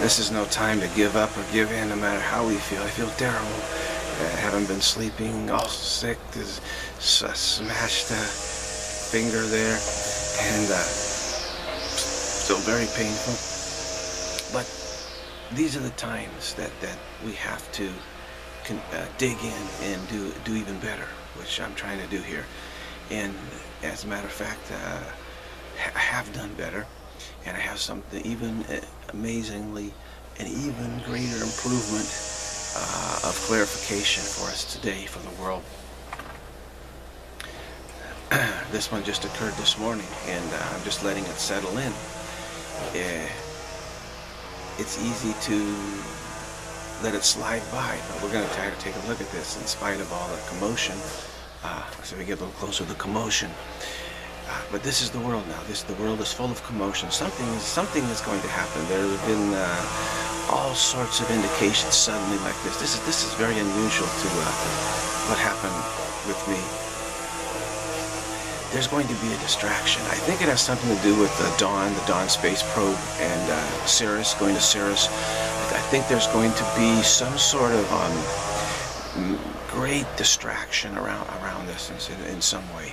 This is no time to give up or give in no matter how we feel. I feel terrible. I haven't been sleeping, all sick, there's a smashed uh, finger there, and uh, still very painful. But these are the times that, that we have to can, uh, dig in and do, do even better, which I'm trying to do here. And as a matter of fact, uh, I have done better, and I have something even uh, amazingly an even greater improvement uh, of clarification for us today for the world. this one just occurred this morning, and uh, I'm just letting it settle in. Uh, it's easy to let it slide by, but we're going to try to take a look at this in spite of all the commotion. Uh, so we get a little closer to the commotion. But this is the world now. This the world is full of commotion. Something is something is going to happen. There have been uh, all sorts of indications suddenly like this. This is this is very unusual to uh, what happened with me. There's going to be a distraction. I think it has something to do with the Dawn, the Dawn space probe, and uh, Ceres going to Ceres. I think there's going to be some sort of um, great distraction around around this in, in some way.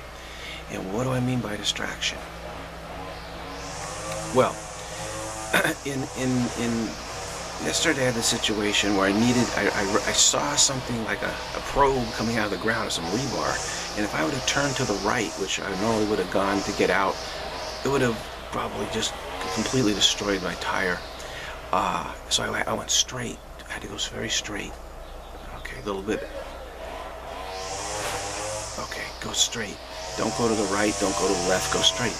And what do I mean by distraction? Well, in in in yesterday I had a situation where I needed I, I, I saw something like a, a, probe coming out of the ground, some rebar, and if I would have turned to the right, which I normally would have gone to get out, it would have probably just completely destroyed my tire. Uh, so I, I went straight. I had to go very straight. Okay, a little bit. Okay, go straight. Don't go to the right, don't go to the left, go straight.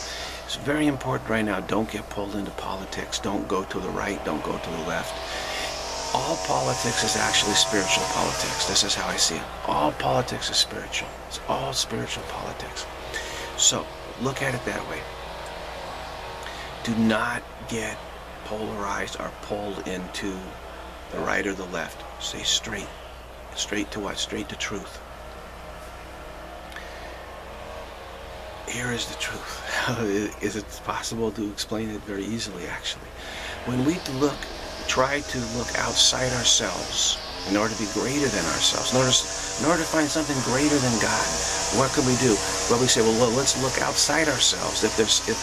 It's very important right now, don't get pulled into politics. Don't go to the right, don't go to the left. All politics is actually spiritual politics. This is how I see it. All politics is spiritual. It's all spiritual politics. So, look at it that way. Do not get polarized or pulled into the right or the left. Stay straight. Straight to what? Straight to truth. Here is the truth. is it possible to explain it very easily, actually? When we look, try to look outside ourselves in order to be greater than ourselves, in order, in order to find something greater than God, what can we do? Well, we say, well, let's look outside ourselves. If there's, if,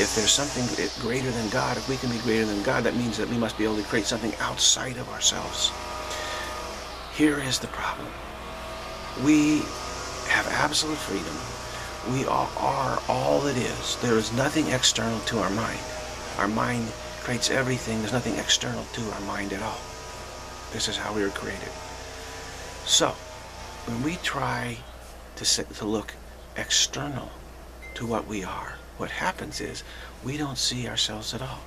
if there's something greater than God, if we can be greater than God, that means that we must be able to create something outside of ourselves. Here is the problem. We have absolute freedom we are, are all it is. There is nothing external to our mind. Our mind creates everything. There's nothing external to our mind at all. This is how we were created. So, when we try to, to look external to what we are, what happens is we don't see ourselves at all.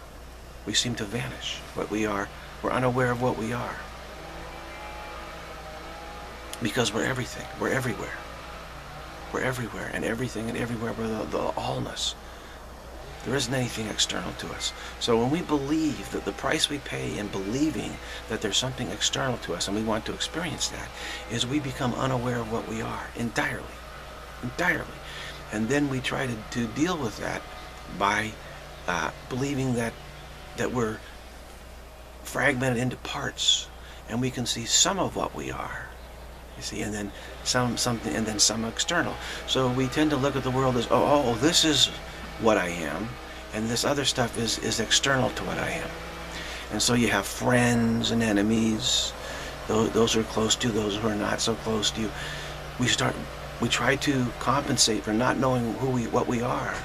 We seem to vanish. What we are, we're unaware of what we are. Because we're everything. We're everywhere. We're everywhere and everything and everywhere. We're the, the allness. There isn't anything external to us. So when we believe that the price we pay in believing that there's something external to us and we want to experience that is we become unaware of what we are entirely. Entirely. And then we try to, to deal with that by uh, believing that that we're fragmented into parts and we can see some of what we are you see, and then some something, and then some external. So we tend to look at the world as, oh, oh, this is what I am, and this other stuff is is external to what I am. And so you have friends and enemies. Those, those who are close to you, those who are not so close to you. We start, we try to compensate for not knowing who we, what we are,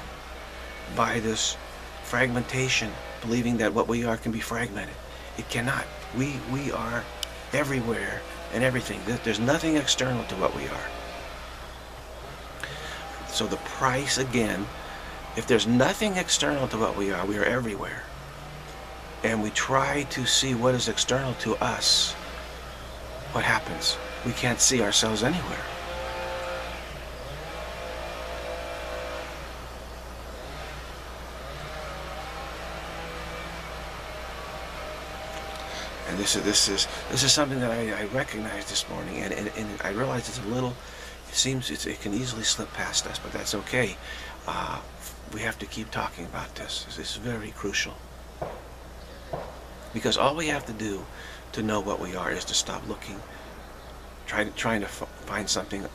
by this fragmentation, believing that what we are can be fragmented. It cannot. We we are everywhere and everything. There's nothing external to what we are. So the price, again, if there's nothing external to what we are, we are everywhere. And we try to see what is external to us. What happens? We can't see ourselves anywhere. This is this is this is something that I, I recognized this morning, and, and, and I realize it's a little. It seems it can easily slip past us, but that's okay. Uh, we have to keep talking about this. This is very crucial. Because all we have to do to know what we are is to stop looking, try trying to find something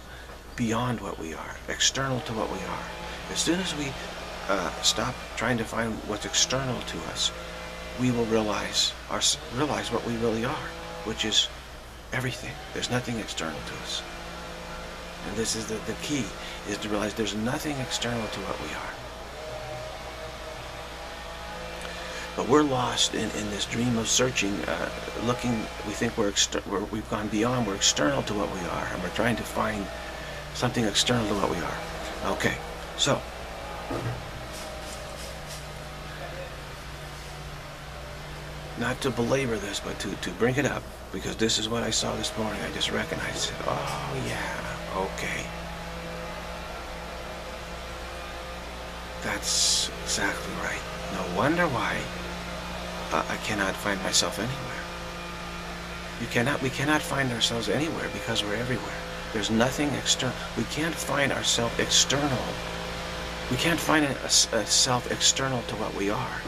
beyond what we are, external to what we are. As soon as we uh, stop trying to find what's external to us, we will realize our, realize what we really are, which is everything. There's nothing external to us. And this is the, the key, is to realize there's nothing external to what we are. But we're lost in, in this dream of searching, uh, looking, we think we're, we're, we've gone beyond, we're external to what we are, and we're trying to find something external to what we are. Okay, so, not to belabor this, but to, to bring it up, because this is what I saw this morning. I just recognized it. Oh, yeah, okay. That's exactly right. No wonder why uh, I cannot find myself anywhere. You cannot, we cannot find ourselves anywhere because we're everywhere. There's nothing external. We can't find ourselves external. We can't find a, a self external to what we are.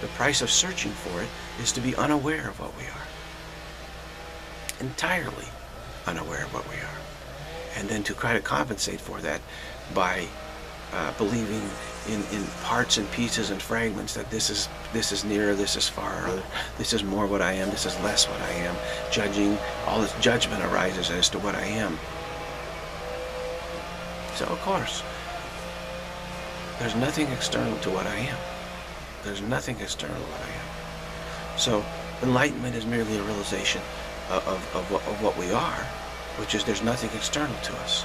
The price of searching for it is to be unaware of what we are. Entirely unaware of what we are. And then to try to compensate for that by uh, believing in, in parts and pieces and fragments that this is this is nearer, this is far, this is more what I am, this is less what I am. Judging, all this judgment arises as to what I am. So of course, there's nothing external to what I am. There's nothing external to what I am. So enlightenment is merely a realization of, of, of, what, of what we are, which is there's nothing external to us.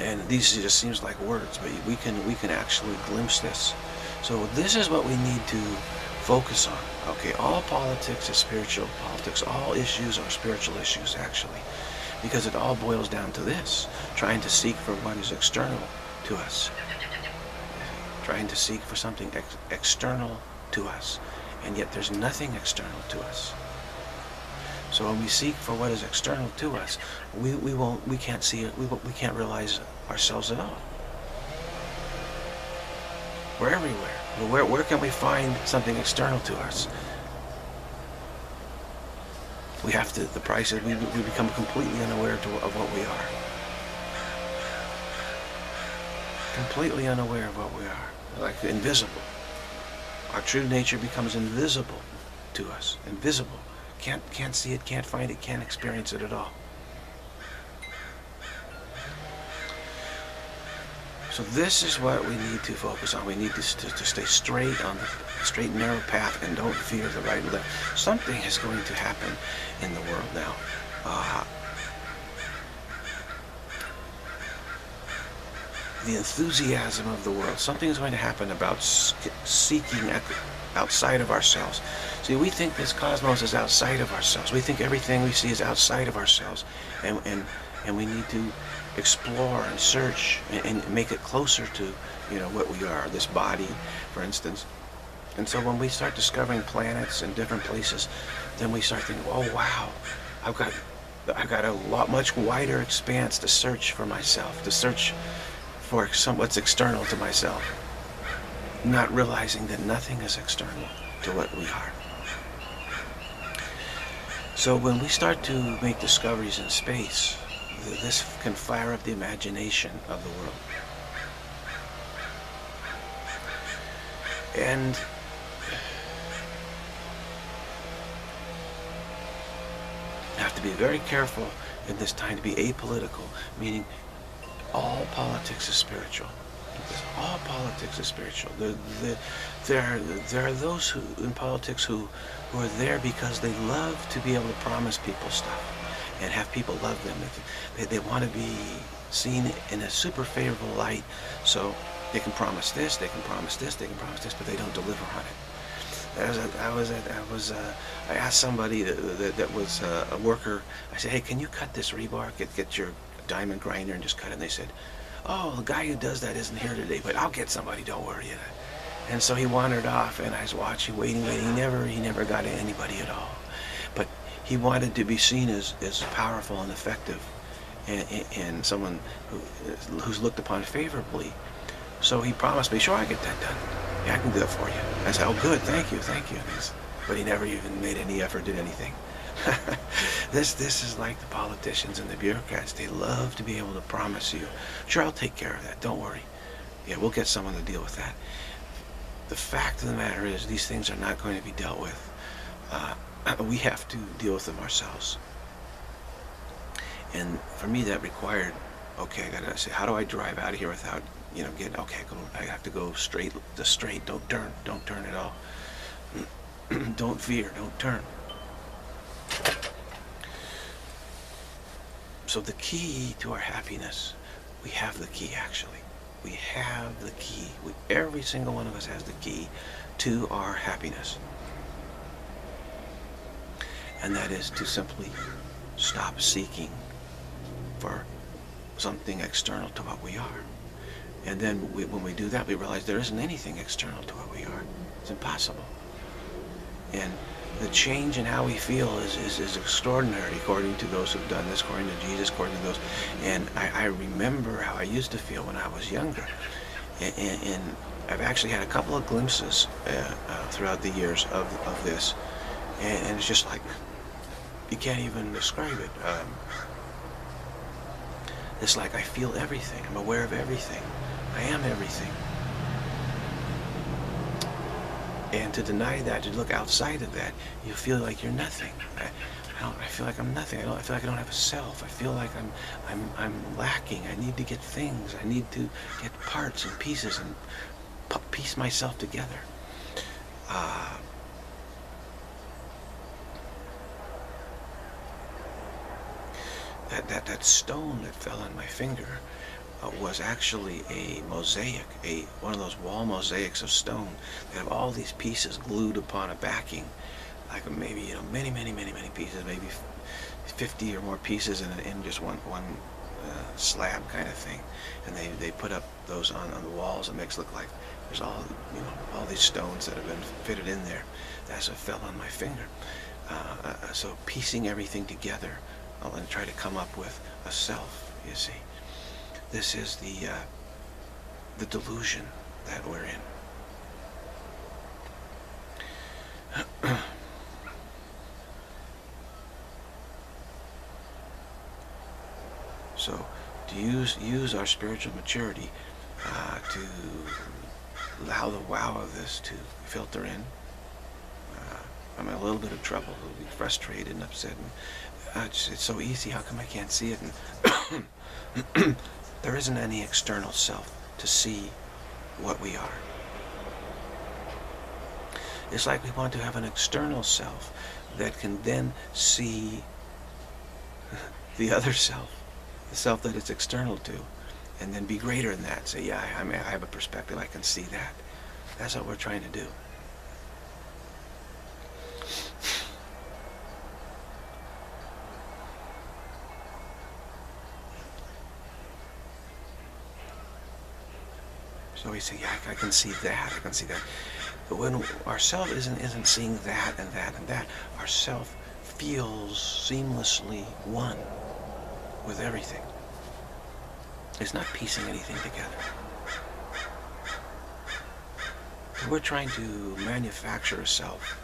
and these just seems like words but we can we can actually glimpse this. So this is what we need to focus on. Okay all politics is spiritual politics. All issues are spiritual issues actually. Because it all boils down to this trying to seek for what is external to us trying to seek for something ex external to us and yet there's nothing external to us so when we seek for what is external to us, we, we won't we can't see it. We we can't realize ourselves at all. We're everywhere. Where where can we find something external to us? We have to. The price is we we become completely unaware to, of what we are. Completely unaware of what we are, like invisible. Our true nature becomes invisible to us. Invisible. Can't, can't see it, can't find it, can't experience it at all. So this is what we need to focus on. We need to, to, to stay straight on the straight narrow path and don't fear the right and left. Something is going to happen in the world now. Uh, the enthusiasm of the world. Something is going to happen about seeking outside of ourselves. See, we think this cosmos is outside of ourselves. We think everything we see is outside of ourselves. And, and, and we need to explore and search and, and make it closer to, you know, what we are, this body, for instance. And so when we start discovering planets and different places, then we start thinking, oh, wow, I've got, I've got a lot much wider expanse to search for myself, to search for what's external to myself not realizing that nothing is external to what we are. So when we start to make discoveries in space, this can fire up the imagination of the world. And you have to be very careful in this time to be apolitical, meaning all politics is spiritual. All politics is spiritual. There, there, there, are, there are those who in politics who, who are there because they love to be able to promise people stuff and have people love them. They, they want to be seen in a super favorable light, so they can promise this, they can promise this, they can promise this, but they don't deliver on it. I was, I was, I was, uh, I asked somebody that, that, that was uh, a worker. I said, "Hey, can you cut this rebar? Get, get your diamond grinder and just cut it." And they said, oh, the guy who does that isn't here today, but I'll get somebody, don't worry. And so he wandered off, and I was watching, waiting, waiting. He never, he never got anybody at all. But he wanted to be seen as, as powerful and effective, and, and someone who, who's looked upon favorably. So he promised me, sure, I get that done. Yeah, I can do that for you. I said, oh, good, thank you, thank you. But he never even made any effort, did anything. this this is like the politicians and the bureaucrats. They love to be able to promise you, sure, I'll take care of that. Don't worry. Yeah, we'll get someone to deal with that. The fact of the matter is, these things are not going to be dealt with. Uh, we have to deal with them ourselves. And for me, that required, okay, I gotta say, how do I drive out of here without, you know, getting, okay, go, I have to go straight, the straight, don't turn, don't turn at all. don't veer, don't turn. So the key to our happiness, we have the key actually. We have the key. We, every single one of us has the key to our happiness. And that is to simply stop seeking for something external to what we are. And then we, when we do that, we realize there isn't anything external to what we are. It's impossible. And the change in how we feel is, is, is extraordinary according to those who've done this, according to Jesus, according to those. And I, I remember how I used to feel when I was younger. And, and, and I've actually had a couple of glimpses uh, uh, throughout the years of, of this. And, and, it's just like, you can't even describe it. Um, it's like I feel everything. I'm aware of everything. I am everything. And to deny that, to look outside of that, you feel like you're nothing. I, I, don't, I feel like I'm nothing. I, don't, I feel like I don't have a self. I feel like I'm, I'm, I'm lacking. I need to get things. I need to get parts and pieces and piece myself together. Uh, that, that, that stone that fell on my finger uh, was actually a mosaic, a one of those wall mosaics of stone that have all these pieces glued upon a backing, like maybe you know many, many, many, many pieces, maybe 50 or more pieces in, in just one one uh, slab kind of thing, and they they put up those on, on the walls. It makes it look like there's all you know all these stones that have been fitted in there. That's it fell on my finger, uh, uh, so piecing everything together, I'll try to come up with a self. You see. This is the, uh, the delusion that we're in. so, to use, use our spiritual maturity uh, to allow the wow of this to filter in. Uh, I'm in a little bit of trouble, I'll be frustrated and upset. And, uh, it's, it's so easy, how come I can't see it? And There isn't any external self to see what we are. It's like we want to have an external self that can then see the other self, the self that it's external to, and then be greater than that. Say, yeah, I, I, have a perspective, I can see that. That's what we're trying to do. So we say, yeah, I can see that, I can see that. But when our self isn't, isn't seeing that and that and that, our self feels seamlessly one with everything. It's not piecing anything together. We're trying to manufacture a self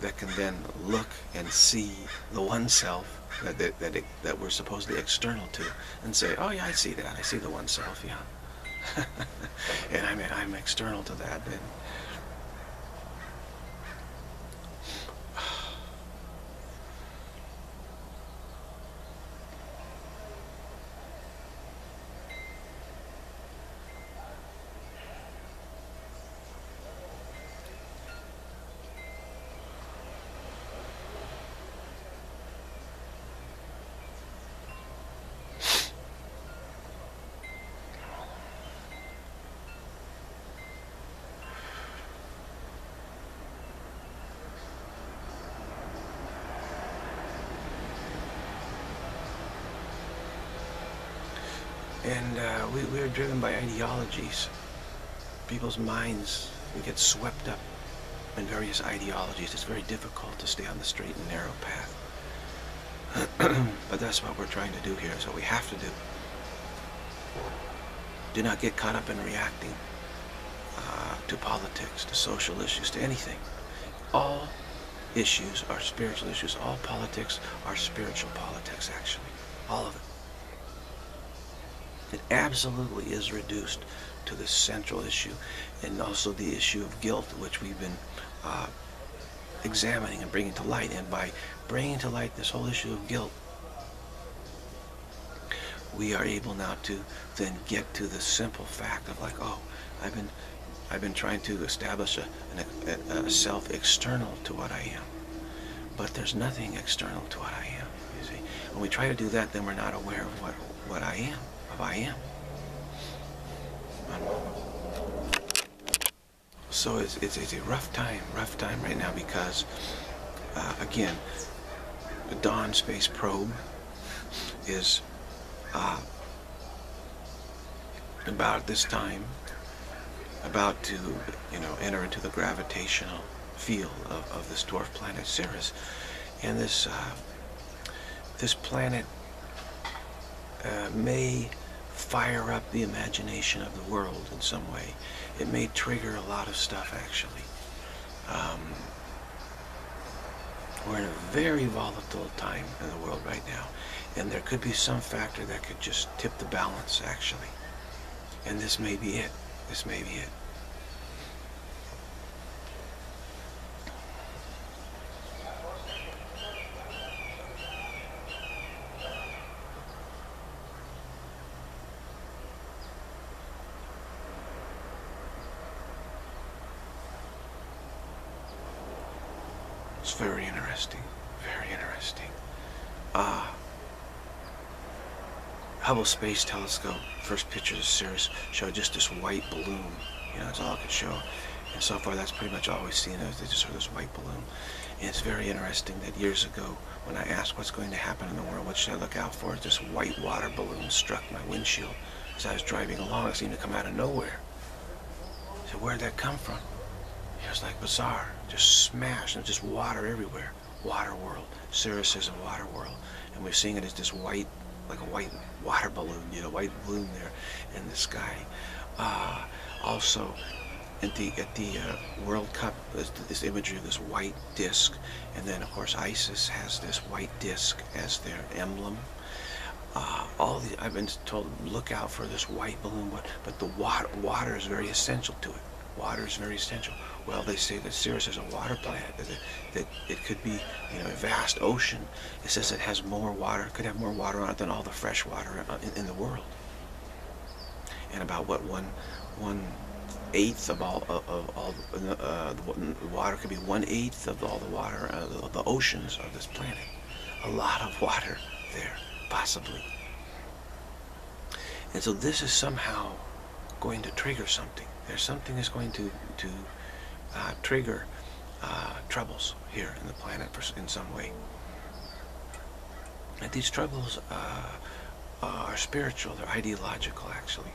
that can then look and see the one self that, that, that, it, that we're supposedly external to and say, oh yeah, I see that. I see the one self, yeah. and I mean, I'm external to that. And we're driven by ideologies. People's minds, get swept up in various ideologies. It's very difficult to stay on the straight and narrow path. but that's what we're trying to do here. That's what we have to do. Do not get caught up in reacting. Uh, to politics, to social issues, to anything. All issues are spiritual issues. All politics are spiritual politics, actually. All of it. It absolutely is reduced to the central issue and also the issue of guilt, which we've been uh, examining and bringing to light. And by bringing to light this whole issue of guilt, we are able now to then get to the simple fact of like, oh, I've been, I've been trying to establish a, a, a self external to what I am, but there's nothing external to what I am. You see, when we try to do that, then we're not aware of what what I am, I am. So it's, it's, it's a rough time, rough time right now because, uh, again, the Dawn Space Probe is uh, about this time about to, you know, enter into the gravitational field of, of this dwarf planet Ceres. And this, uh, this planet uh, may fire up the imagination of the world in some way. It may trigger a lot of stuff, actually. Um, we're in a very volatile time in the world right now, and there could be some factor that could just tip the balance, actually. And this may be it. This may be it. It's very interesting. Very interesting. Ah. Uh, Hubble Space Telescope, first pictures of Ceres showed just this white balloon. You know, that's all it could show. And so far, that's pretty much all we've seen. Is they just saw this white balloon. And it's very interesting that years ago, when I asked what's going to happen in the world, what should I look out for, this white water balloon struck my windshield as I was driving along. It seemed to come out of nowhere. I said, where'd that come from? It was like bizarre, just smashed, and just water everywhere. Water world. Ceres is a water world. And we're seeing it as this white, like a white water balloon, you know, white balloon there in the sky. Uh, also, at the at the uh, World Cup, this, this imagery of this white disc, and then of course ISIS has this white disc as their emblem. Uh, all the I've been told look out for this white balloon, but but the water water is very essential to it. Water is very essential. Well, they say that Ceres is a water planet, that it, that it could be, you know, a vast ocean. It says it has more water, could have more water on it than all the fresh water in, in the world. And about what one, one eighth of all of, of all uh, the water could be one eighth of all the water uh, the, the oceans of this planet. A lot of water there, possibly. And so this is somehow going to trigger something. There's something that's going to to uh, trigger uh, troubles here in the planet in some way. And these troubles uh, are spiritual, they're ideological actually.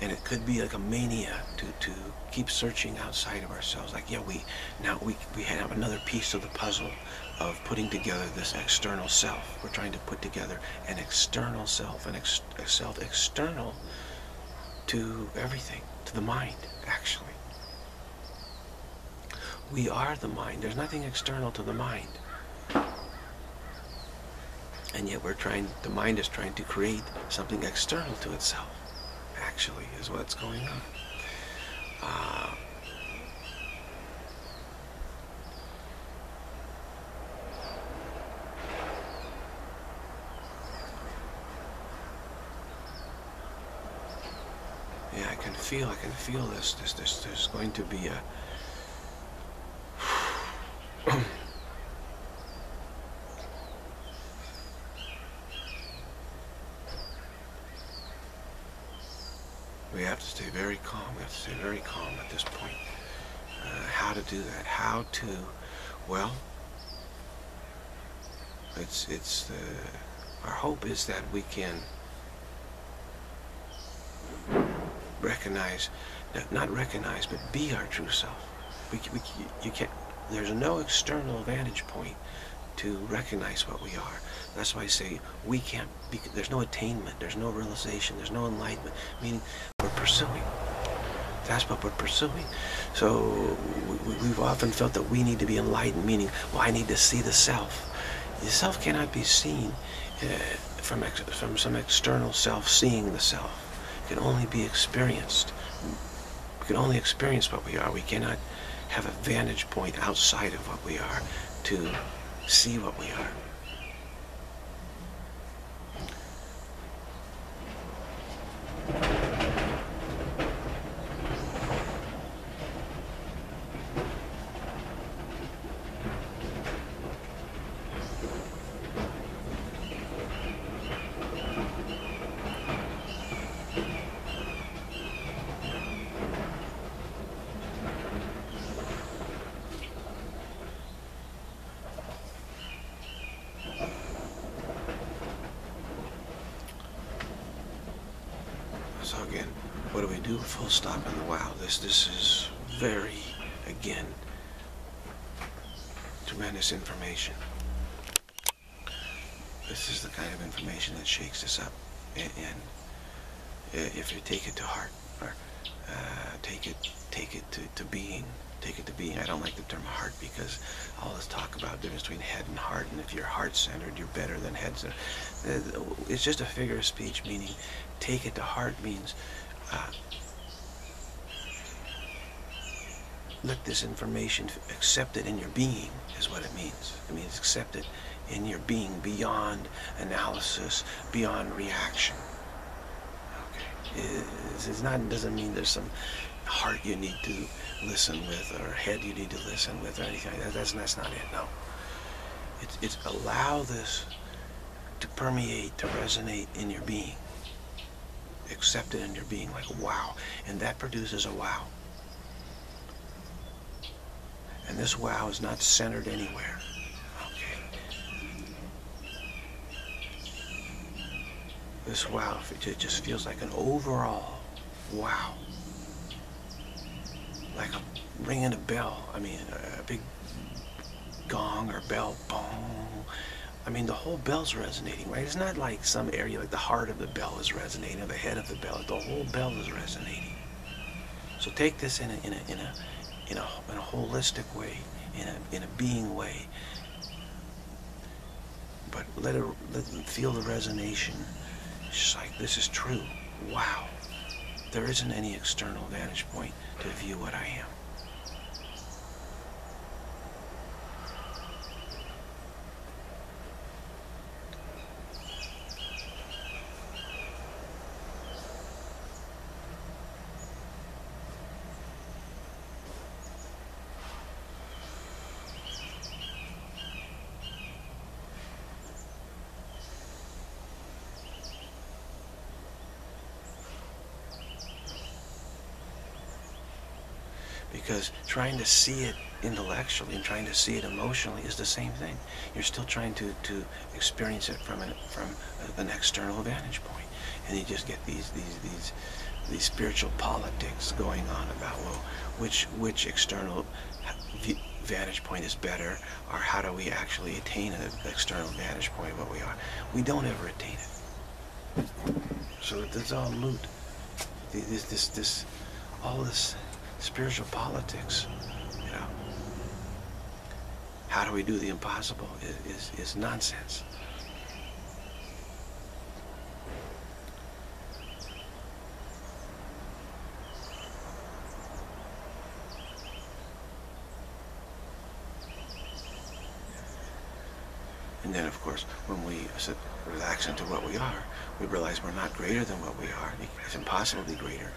and it could be like a mania to, to keep searching outside of ourselves like yeah we now we, we have another piece of the puzzle of putting together this external self. We're trying to put together an external self an ex self external to everything to the mind actually. We are the mind. There's nothing external to the mind. And yet we're trying the mind is trying to create something external to itself actually, is what's going on. Uh, yeah, I can feel, I can feel this, this, this, there's going to be a, we have to stay very calm. We have to stay very calm at this point. Uh, how to do that? How to, well, it's it's uh, our hope is that we can recognize, not recognize, but be our true self. We, we you can't. There's no external vantage point to recognize what we are. That's why I say we can't, be, there's no attainment, there's no realization, there's no enlightenment, meaning we're pursuing. That's what we're pursuing. So we, we've often felt that we need to be enlightened, meaning, well, I need to see the self. The self cannot be seen uh, from, from some external self seeing the self. Can only be experienced. We can only experience what we are. We cannot have a vantage point outside of what we are to see what we are. So again, what do we do? Full stop in the wow. This this is very again tremendous information. This is the kind of information that shakes us up, and, and if you take it to heart, or uh, take it take it to, to being, take it to being. I don't like the term heart because all this talk about the difference between head and heart, and if you're heart-centered, you're better than head-centered. Uh, it's just a figure of speech, meaning take it to heart means uh, let this information accept it in your being is what it means. It means accept it in your being beyond analysis, beyond reaction. Okay, it's not doesn't mean there's some heart you need to listen with or head you need to listen with or anything like that. That's that's not it. No. It's it's allow this to permeate, to resonate in your being. Accept it in your being like wow. And that produces a wow. And this wow is not centered anywhere. Okay. This wow it just feels like an overall wow. Like a ringing a bell. I mean a big gong or bell bong I mean, the whole bell's resonating, right? It's not like some area, like the heart of the bell is resonating, or the head of the bell. The whole bell is resonating. So take this in a, in a, in a, in a, in a holistic way, in a, in a being way. But let it, let feel the resonation. It's just like, this is true. Wow. There isn't any external vantage point to view what I am. because trying to see it intellectually and trying to see it emotionally is the same thing. You're still trying to, to experience it from an, from an external vantage point, and you just get these these these these spiritual politics going on about well, which which external vantage point is better, or how do we actually attain an external vantage point of what we are? We don't ever attain it. So it's all moot. This this this all this spiritual politics, you know. How do we do the impossible is, is, is nonsense. And then, of course, when we relax into what we are, we realize we're not greater than what we are. It's impossible to be greater.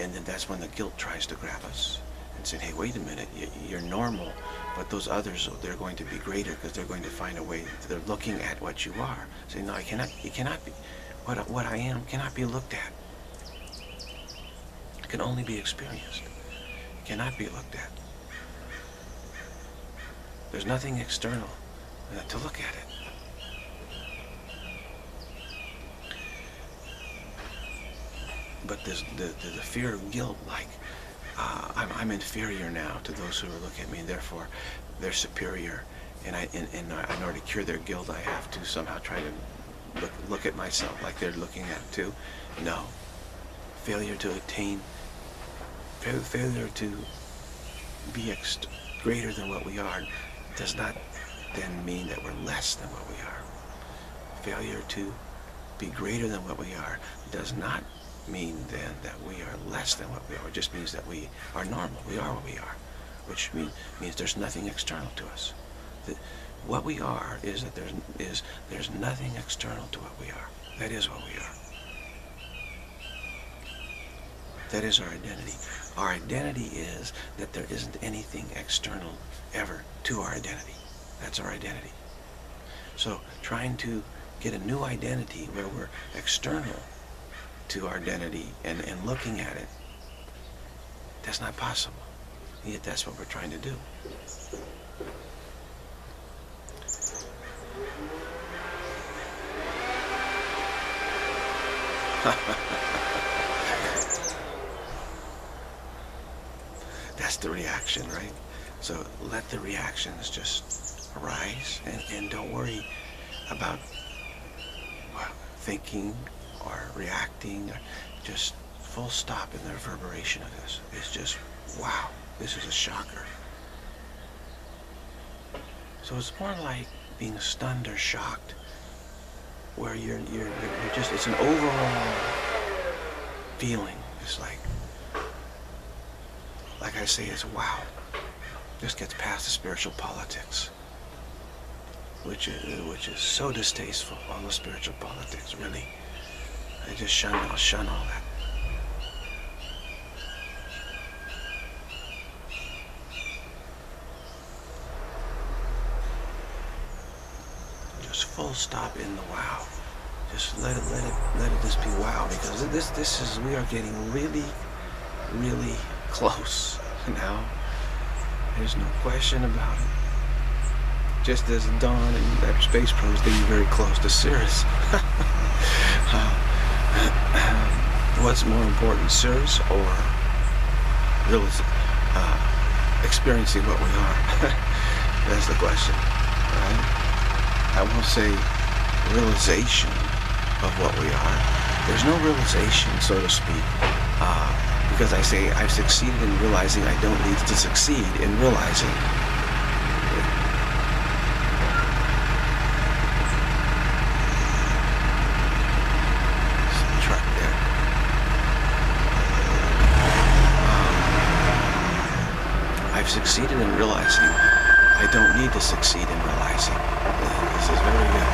And then that's when the guilt tries to grab us and say, hey, wait a minute, you're normal, but those others, they're going to be greater because they're going to find a way, they're looking at what you are. Say, no, I cannot, it cannot be, what, what I am cannot be looked at. It can only be experienced. It cannot be looked at. There's nothing external uh, to look at it. But this, the, the, the fear of guilt, like uh, I'm, I'm inferior now to those who look at me, and therefore they're superior, and I, in, in, in order to cure their guilt, I have to somehow try to look, look at myself like they're looking at too. No. Failure to attain, failure to be greater than what we are does not then mean that we're less than what we are. Failure to be greater than what we are does not mean then that we are less than what we are. It just means that we are normal. We are what we are, which mean, means there's nothing external to us. The, what we are is that there's, is, there's nothing external to what we are. That is what we are. That is our identity. Our identity is that there isn't anything external ever to our identity. That's our identity. So trying to get a new identity where we're external to our identity and, and looking at it, that's not possible. Yet that's what we're trying to do. that's the reaction, right? So let the reactions just arise and, and don't worry about thinking or reacting. Just full stop in the reverberation of this. It's just, wow, this is a shocker. So it's more like being stunned or shocked where you're, you're, you're just, it's an overall feeling. It's like, like I say, it's wow. This gets past the spiritual politics which is, which is so distasteful, all the spiritual politics, really. I just shun, shun all that. Just full stop in the wow. Just let it, let it, let it just be wow, because this, this is, we are getting really, really close now. There's no question about it just as Dawn and that Space Probe is getting very close to Ceres. uh, what's more important, Ceres or really uh, experiencing what we are? That's the question, right? I won't say realization of what we are. There's no realization, so to speak, uh, because I say I've succeeded in realizing I don't need to succeed in realizing succeeded in realizing I don't need to succeed in realizing. This is very good.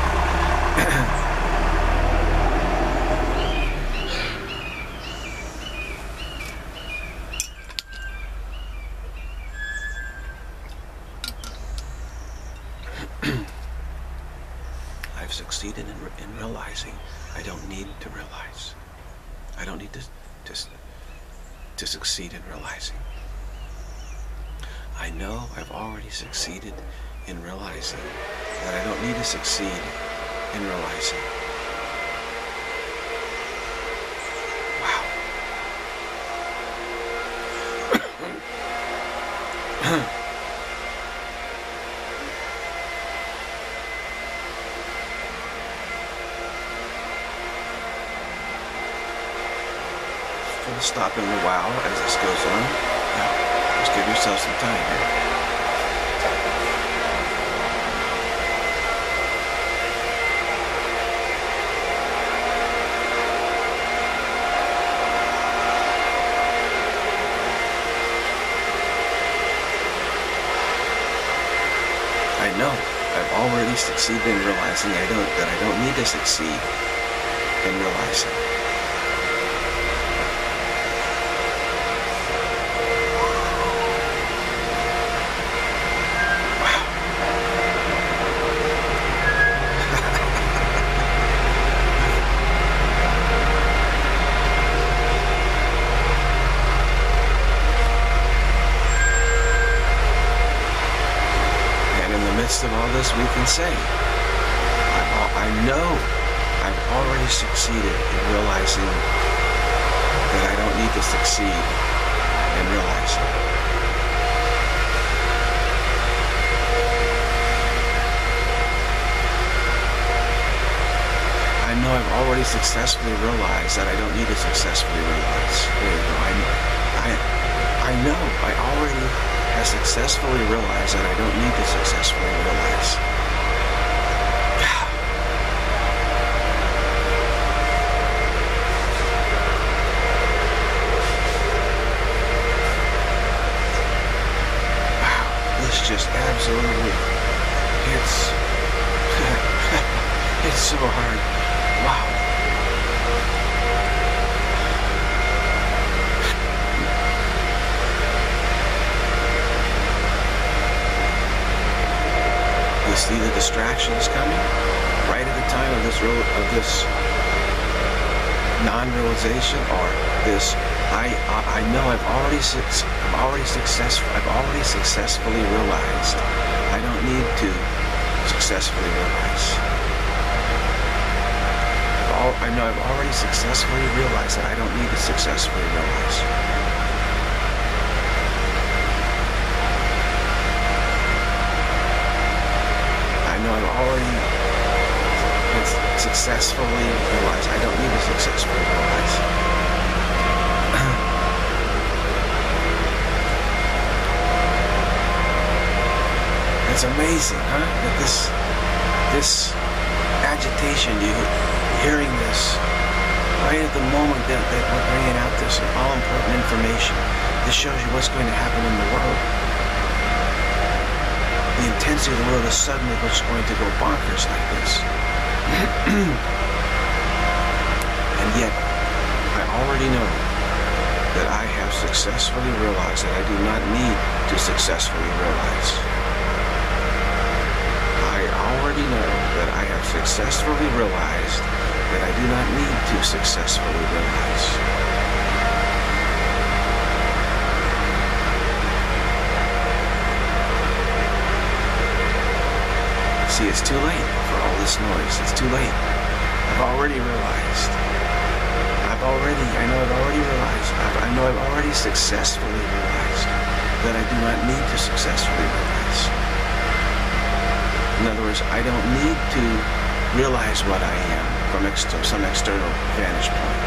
I've succeeded in, in realizing I don't need to realize. I don't need to, to, to succeed in realizing. I know I've already succeeded in realizing that I don't need to succeed in realizing. Wow. Full stop in the wow as this goes on. Yeah. Just give yourself some time here. I know I've succeeded in realizing I don't that I don't need to succeed in realizing. And in the midst of all this, we can say, I know I've already succeeded in realizing that I don't need to succeed in realizing. I know I've already successfully realized that I don't need to successfully realize. There you go. I, I, I know I already have successfully realized that I don't need to successfully realize. Absolutely it's it's so hard. Wow. You see the distractions coming right at the time of this road, of this non-realization or this I, I, I know I've already I've already successful I've already successfully realized I don't need to successfully realize. All, I know I've already successfully realized that I don't need to successfully realize. I know I've already successfully realized I don't need to successfully realize. It's amazing, huh? That this this agitation, you hearing this right at the moment that, that we're bringing out this all important information. This shows you what's going to happen in the world. The intensity of the world is suddenly what's going to go bonkers like this. and yet, I already know that I have successfully realized that I do not need to successfully realize I already know that I have successfully realized that I do not need to successfully realize. See, it's too late all this noise. It's too late. I've already realized. I've already, I know I've already realized. I've, I know I've already successfully realized that I do not need to successfully realize. In other words, I don't need to realize what I am from ex some external vantage point.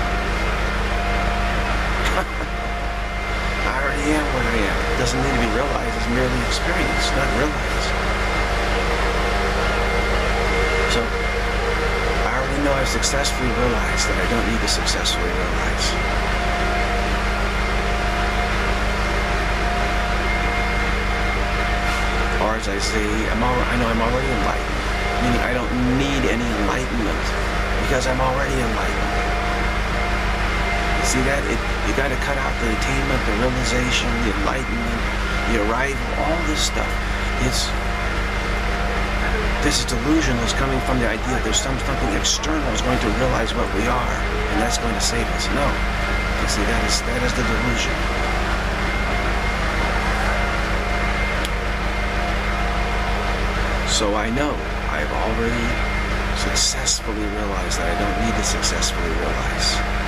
I already am what I am. It doesn't need to be realized. It's merely experienced, not realized. So, Already know I've successfully realized that I don't need to successfully realize. Or as I say, I'm all, I know I'm already enlightened, meaning I don't need any enlightenment because I'm already enlightened. You see that? It, you got to cut out the attainment, the realization, the enlightenment, the arrival, all this stuff. It's this is delusional. It's coming from the idea that there's some, something external is going to realize what we are, and that's going to save us. No. You see, that is that is the delusion. So I know I've already successfully realized that I don't need to successfully realize.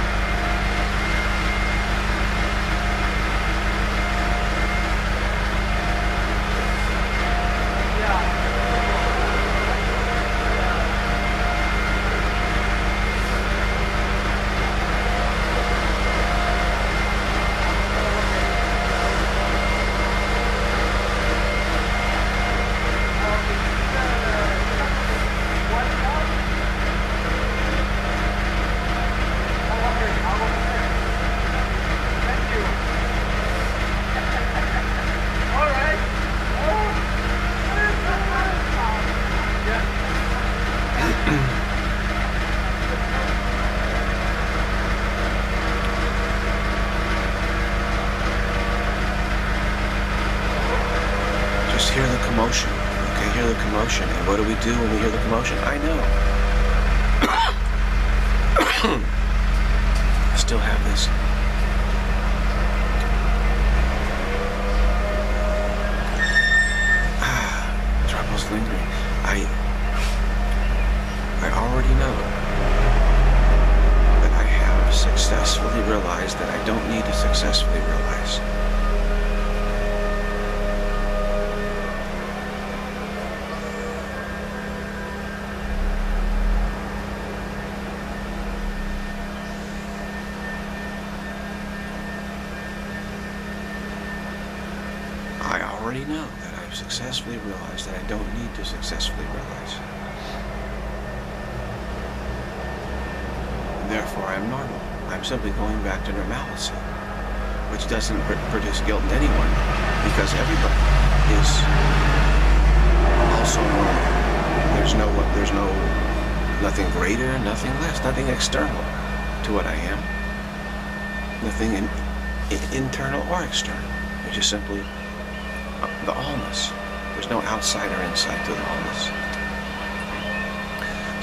do when we hear the commotion? I know. I still have this. I, I already know that I have successfully realized that I don't need to successfully realize. already know that I've successfully realized that I don't need to successfully realize. Therefore, I'm normal. I'm simply going back to normalcy, which doesn't pr produce guilt in anyone because everybody is also normal. There's no there's no nothing greater, nothing less, nothing external to what I am. Nothing in, in, internal or external. It's just simply uh, the allness. There's no outside or inside to the allness.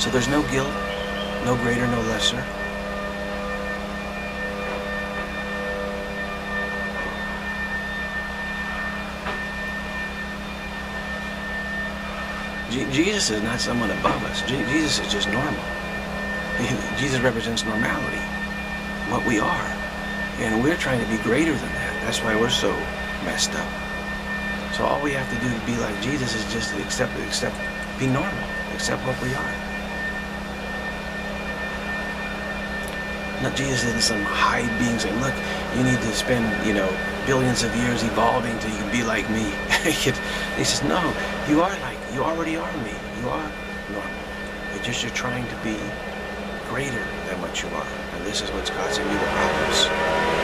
So there's no guilt, no greater, no lesser. Jesus is not someone above us. Jesus is just normal. Jesus represents normality, what we are. And we're trying to be greater than that. That's why we're so messed up. So all we have to do to be like Jesus is just accept, accept, be normal, accept what we are. Not Jesus isn't some high being saying, look, you need to spend, you know, billions of years evolving till you can be like me. he says, no, you are like, you already are me. You are normal. It's just you're trying to be greater than what you are. And this is what's causing you the problems.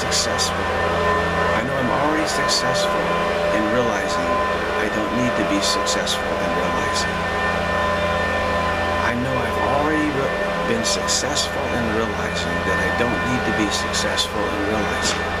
Successful I know I'm already successful in realizing I don't need to be successful in realizing. I know I've already been successful in realizing that I don't need to be successful in realizing.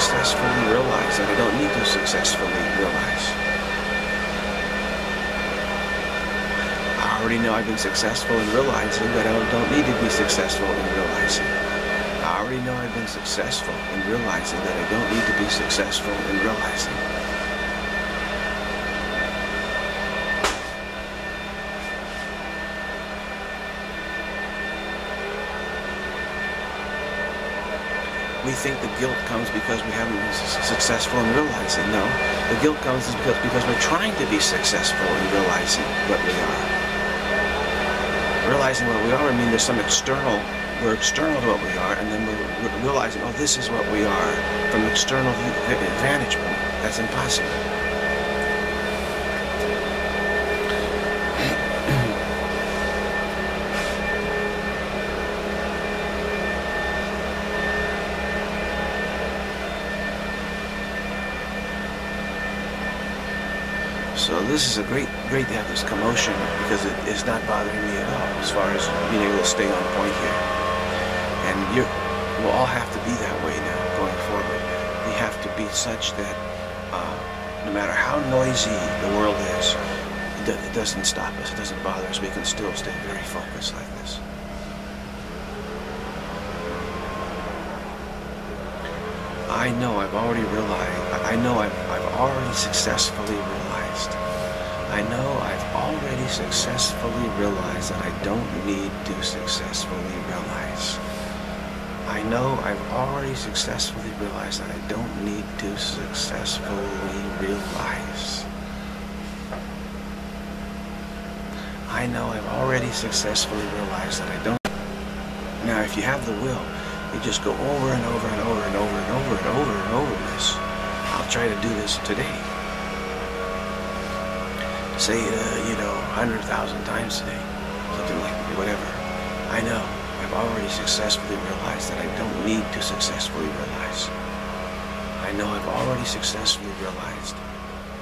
successfully realize that I don't need to successfully realize. I already know I've been successful in realizing that I don't need to be successful in realizing. I already know I've been successful in realizing that I don't need to be successful in realizing. We think the guilt comes because we haven't been successful in realizing. No, the guilt comes because, we're trying to be successful in realizing what we are realizing what we are, I mean, there's some external, we're external to what we are, and then we're realizing, oh, this is what we are from external vantage point. That's impossible. This is a great, great to have this commotion because it is not bothering me at all as far as being able to stay on point here. And you will all have to be that way now going forward. We have to be such that uh, no matter how noisy the world is, it, it doesn't stop us, it doesn't bother us. We can still stay very focused like this. I know I've already realized, I know I've, I've already successfully realized I know I've already successfully realized that I don't need to successfully realize. I know I've already successfully realized that I don't need to successfully realize. I know I've already successfully realized that I don't. Now, if you have the will, You just go over and over and over and over and over and over and over this. I'll try to do this today. Say it, uh, you know, 100,000 times today. Something like whatever. I know. I've already successfully realized that I don't need to successfully realize. I know I've already successfully realized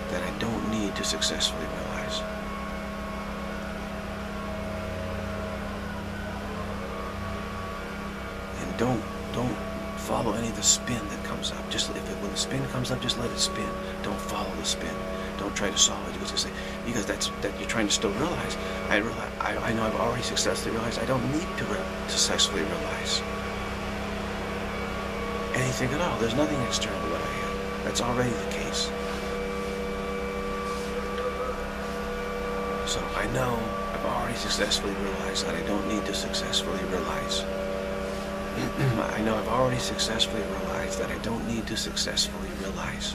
that I don't need to successfully realize. And don't don't follow any of the spin that comes up. Just if it, when the spin comes up, just let it spin. Don't follow the spin. Don't try to solve it because say because that's that you're trying to still realize. I realize I, I know I've already successfully realized I don't need to re successfully realize anything at all. There's nothing external to what I am. That's already the case. So I know I've already successfully realized that I don't need to successfully realize. I know I've already successfully realized that I don't need to successfully realize.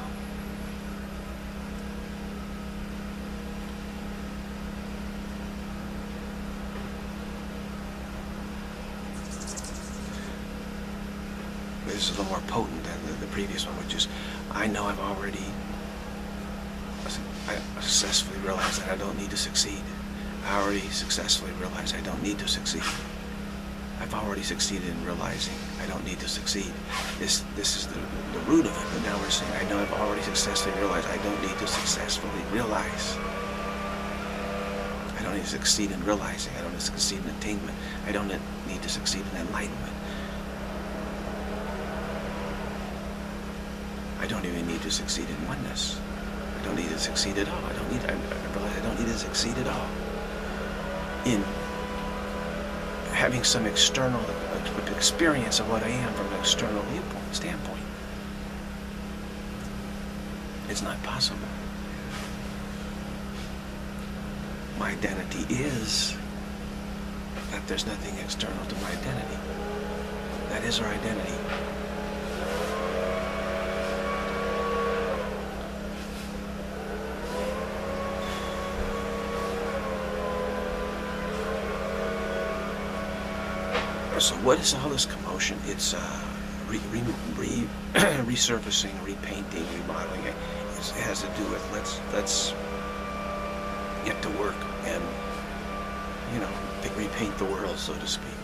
This is a little more potent than the, the one, which is, I know I've already I successfully realized that I don't need to succeed. I already successfully realized I don't need to succeed. I've already succeeded in realizing I don't need to succeed. This this is the, the root of it, but now we're saying I know I've already successfully realized I don't need to successfully realize. I don't need to succeed in realizing. I don't need to succeed in attainment. I don't need to succeed in enlightenment. I don't even need to succeed in oneness. I don't need to succeed at all. I don't need. I, I I don't need to succeed at all in having some external experience of what I am from an external viewpoint standpoint. It's not possible. My identity is that there's nothing external to my identity. That is our identity. So what is all this commotion? It's uh, re, re, re resurfacing, repainting, remodeling. It, has to do with let's let's get to work and you know repaint the world, so to speak.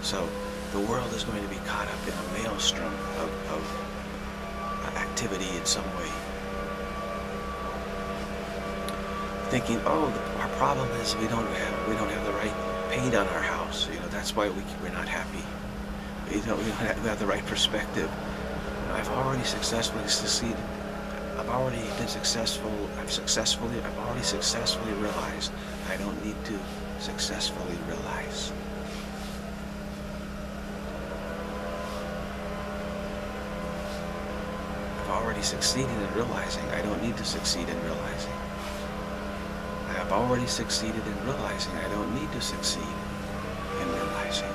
So the world is going to be caught up in a maelstrom of, of activity in some way. Thinking, oh, the, our problem is we don't have we don't have the right paint on our house. You know, that's why we, we're not happy. You know, we don't have, have the right perspective. I've already successfully succeeded. I've already been successful. I've successfully, I've already successfully realized I don't need to successfully realize. I've already succeeded in realizing I don't need to succeed in realizing. I've already succeeded in realizing I don't need to succeed in realizing.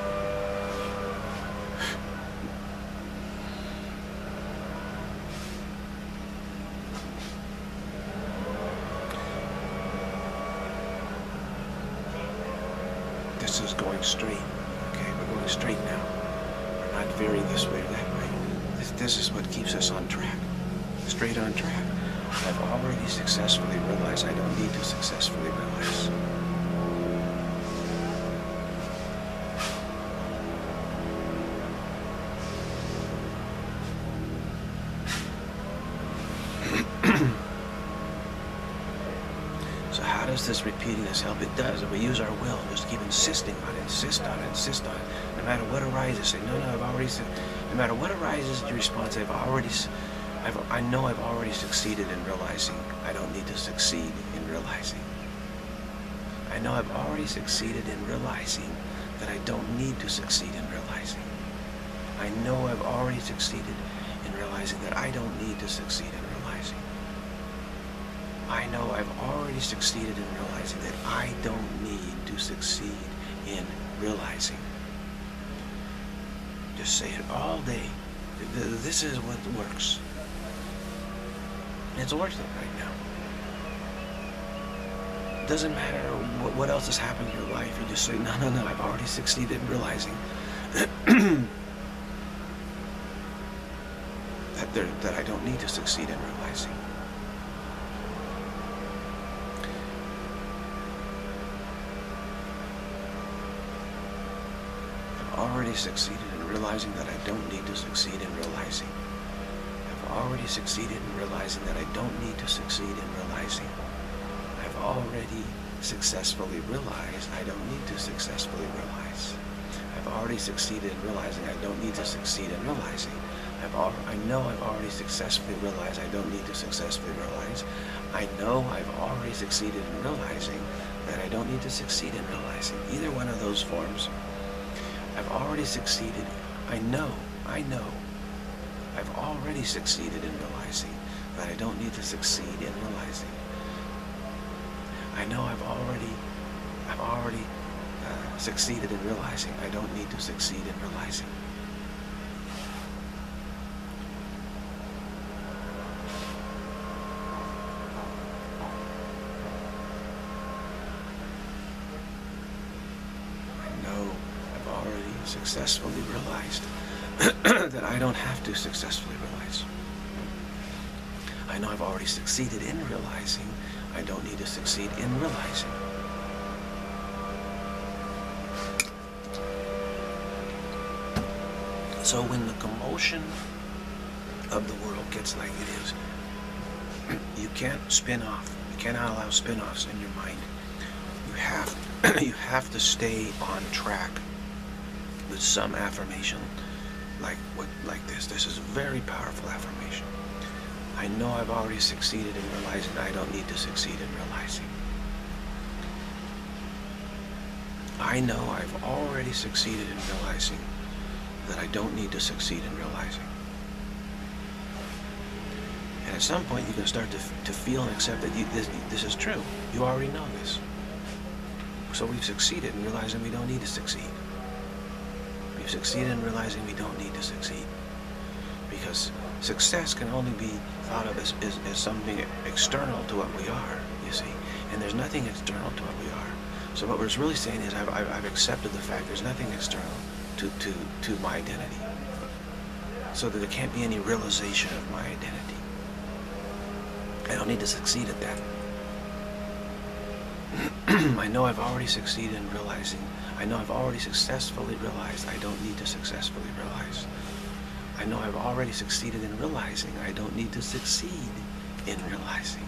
This is going straight. Okay, we're going straight now. We're not veering this way or that way. This, this is what keeps us on track. Straight on track. I've already successfully realized I don't need to successfully realize. so repeating help? It does. If we use our will, just keep insisting on it, insist on it, insist on it. No matter what arises, say, no, no, I've already, said, no matter what arises, your response, I've already I've, I know I've already succeeded in realizing I don't need to succeed in realizing. I know I've already succeeded in realizing that I don't need to succeed in realizing. I know I've already succeeded in realizing that I don't need to succeed in. I know I've already succeeded in realizing that I don't need to succeed in realizing. Just say it all day. This is what works. It's it right now. Doesn't matter what, else has happened in your life. You just say, no, no, no, I've already succeeded in realizing there, that I don't need to succeed in realizing. I've already succeeded in realizing that I don't need to succeed in realizing. I've already succeeded in realizing that I don't need to succeed in realizing. I've already successfully realized I don't need to successfully realize. I've already succeeded in realizing I don't need to succeed in realizing. I've al I know I've already successfully realized I don't need to successfully realize. I know I've already succeeded in realizing that I don't need to succeed in realizing. Either one of those forms. I've already succeeded. I know, I know. I've already succeeded in realizing that I don't need to succeed in realizing. I know I've already, I've already uh, succeeded in realizing I don't need to succeed in realizing. I know I've already successfully realized that I don't have to successfully realize. I know I've already succeeded in realizing I don't need to succeed in realizing. So when the commotion of the world gets like it is, you can't spin off. You cannot allow spin-offs in your mind. You have you have to stay on track with some affirmation like what like this. This is a very powerful affirmation. I know I've already succeeded in realizing I don't need to succeed in realizing. I know I've already succeeded in realizing that I don't need to succeed in realizing. And at some point you can start to, to feel and accept that you, this, this is true. You already know this. So we've succeeded in realizing we don't need to succeed. We've succeeded in realizing we don't need to succeed. Because success can only be thought of as, as, as something external to what we are, you see. And there's nothing external to what we are. So what we're really saying is I've, I've, I've accepted the fact there's nothing external to, to, to my identity. So that there can't be any realization of my identity. I don't need to succeed at that. I know I've already succeeded in realizing. I know I've already successfully realized I don't need to successfully realize. I know I've already succeeded in realizing I don't need to succeed in realizing.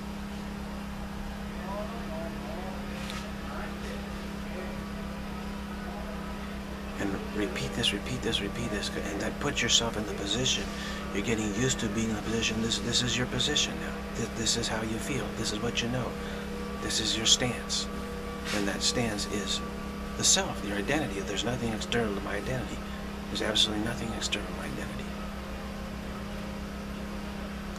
And repeat this, repeat this, repeat this, and then put yourself in the position. You're getting used to being in the position. This, this is your position now. This, this is how you feel. This is what you know. This is your stance. And that stance is the self, your identity. There's nothing external to my identity. There's absolutely nothing external to my identity.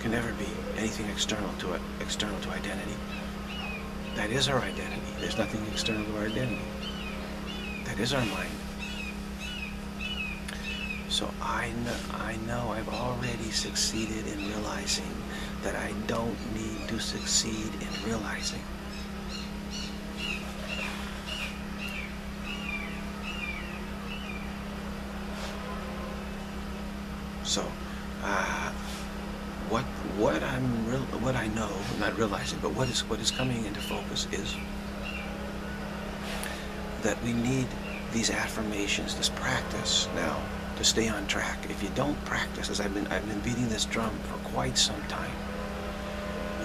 Can never be anything external to it, external to identity. That is our identity. There's nothing external to our identity. That is our mind. So I know, I know I've already succeeded in realizing that I don't need to succeed in realizing. So, uh, what what I'm real, what I know, not but what is what is coming into focus is that we need these affirmations, this practice now to stay on track. If you don't practice, as I've been I've been beating this drum for quite some time,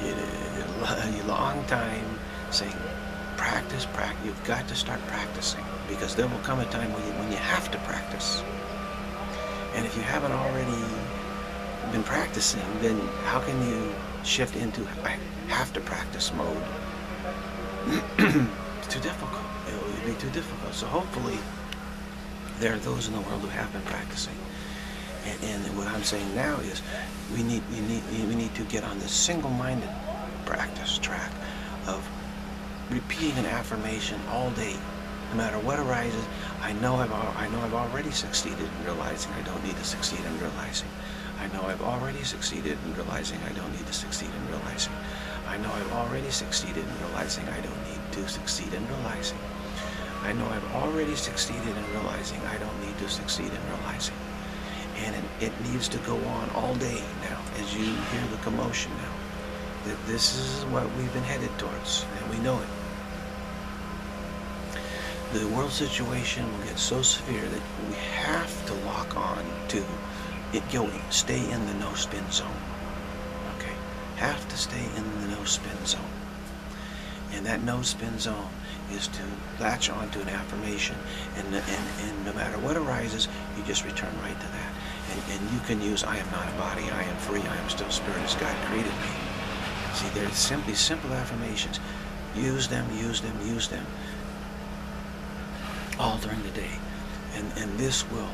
a long time saying practice, practice. You've got to start practicing because there will come a time when you, when you have to practice. And if you haven't already been practicing, then how can you shift into I have to practice mode? it's too difficult. It would be too difficult. So hopefully there are those in the world who have been practicing. And, and what I'm saying now is we need, we need, we need to get on this single-minded practice track of repeating an affirmation all day no matter what arises, I know I've, I know I've already succeeded in realizing I don't need to succeed in realizing. I know I've already succeeded in realizing I don't need to succeed in realizing. I know I've already succeeded in realizing I don't need to succeed in realizing. I know I've already succeeded in realizing I don't need to succeed in realizing. And it, needs to go on all day now as you hear the commotion now. That this is what we've been headed towards, and we know it. The world situation will get so severe that we have to lock on to it going, stay in the no spin zone. Okay? Have to stay in the no spin zone. And that no spin zone is to latch onto an affirmation and, and, and no matter what arises, you just return right to that. And, and you can use I am not a body, I am free, I am still spirit as God created me. See, they're simply simple affirmations. Use them, use them, use them all during the day. And, and this will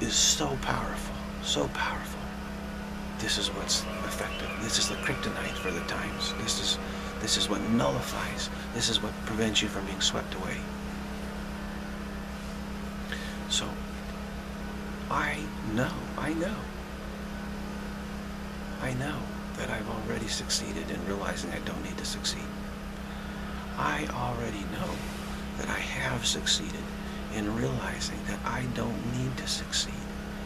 is so powerful, so powerful. This is what's effective. This is the kryptonite for the times. This is this is what nullifies. This is what prevents you from being swept away. So, I know, I know, I know that I've already succeeded in realizing I don't need to succeed. I already know that I have succeeded in realizing that I don't need to succeed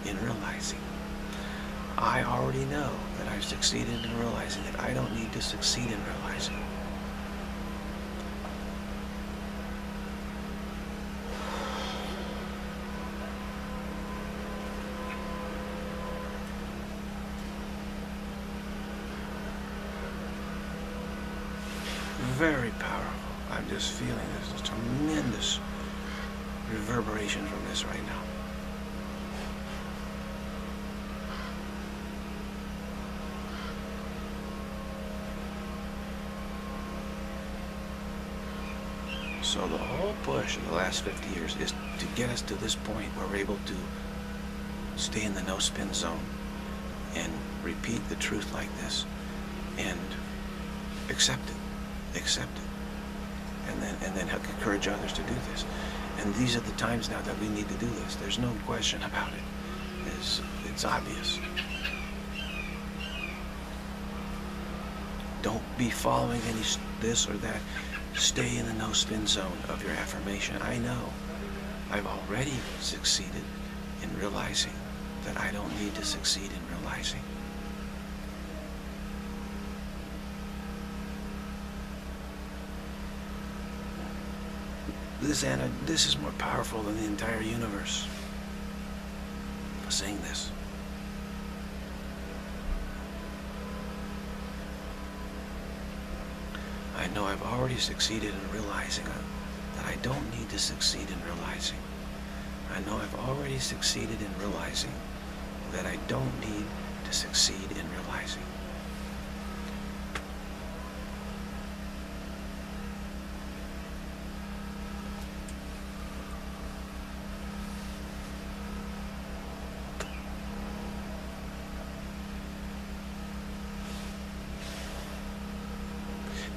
in realizing. I already know that I've succeeded in realizing that I don't need to succeed in realizing. Very powerful. I'm just feeling this tremendous reverberation from this right now. So the whole push in the last 50 years is to get us to this point where we're able to stay in the no spin zone and repeat the truth like this and accept it. Accept it. And then and then encourage others to do this. And these are the times now that we need to do this. There's no question about it. It's, it's obvious. Don't be following any this or that. Stay in the no spin zone of your affirmation. I know I've already succeeded in realizing that I don't need to succeed in realizing. This Anna, this is more powerful than the entire universe. Saying this. I know I've already succeeded in realizing uh, that I don't need to succeed in realizing. I know I've already succeeded in realizing that I don't need to succeed in realizing.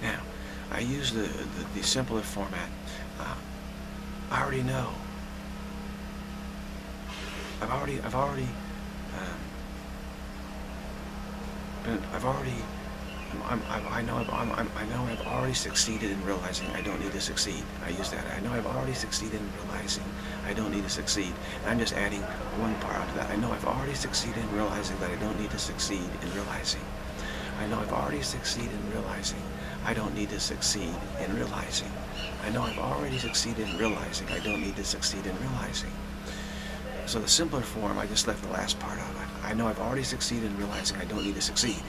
Now, I use the, the, the simpler format. Uh, I already know. I've already, I've already, um, been, I've already, I'm, I'm, i know I've, I'm, i know I've already succeeded in realizing I don't need to succeed. I use that. I know I've already succeeded in realizing I don't need to succeed. And I'm just adding one part onto that. I know I've already succeeded in realizing that I don't need to succeed in realizing. I know I've already succeeded in realizing I don't need to succeed in realizing. I know I've already succeeded in realizing I don't need to succeed in realizing. So the simpler form, I just left the last part out. I know I've already succeeded in realizing I don't need to succeed.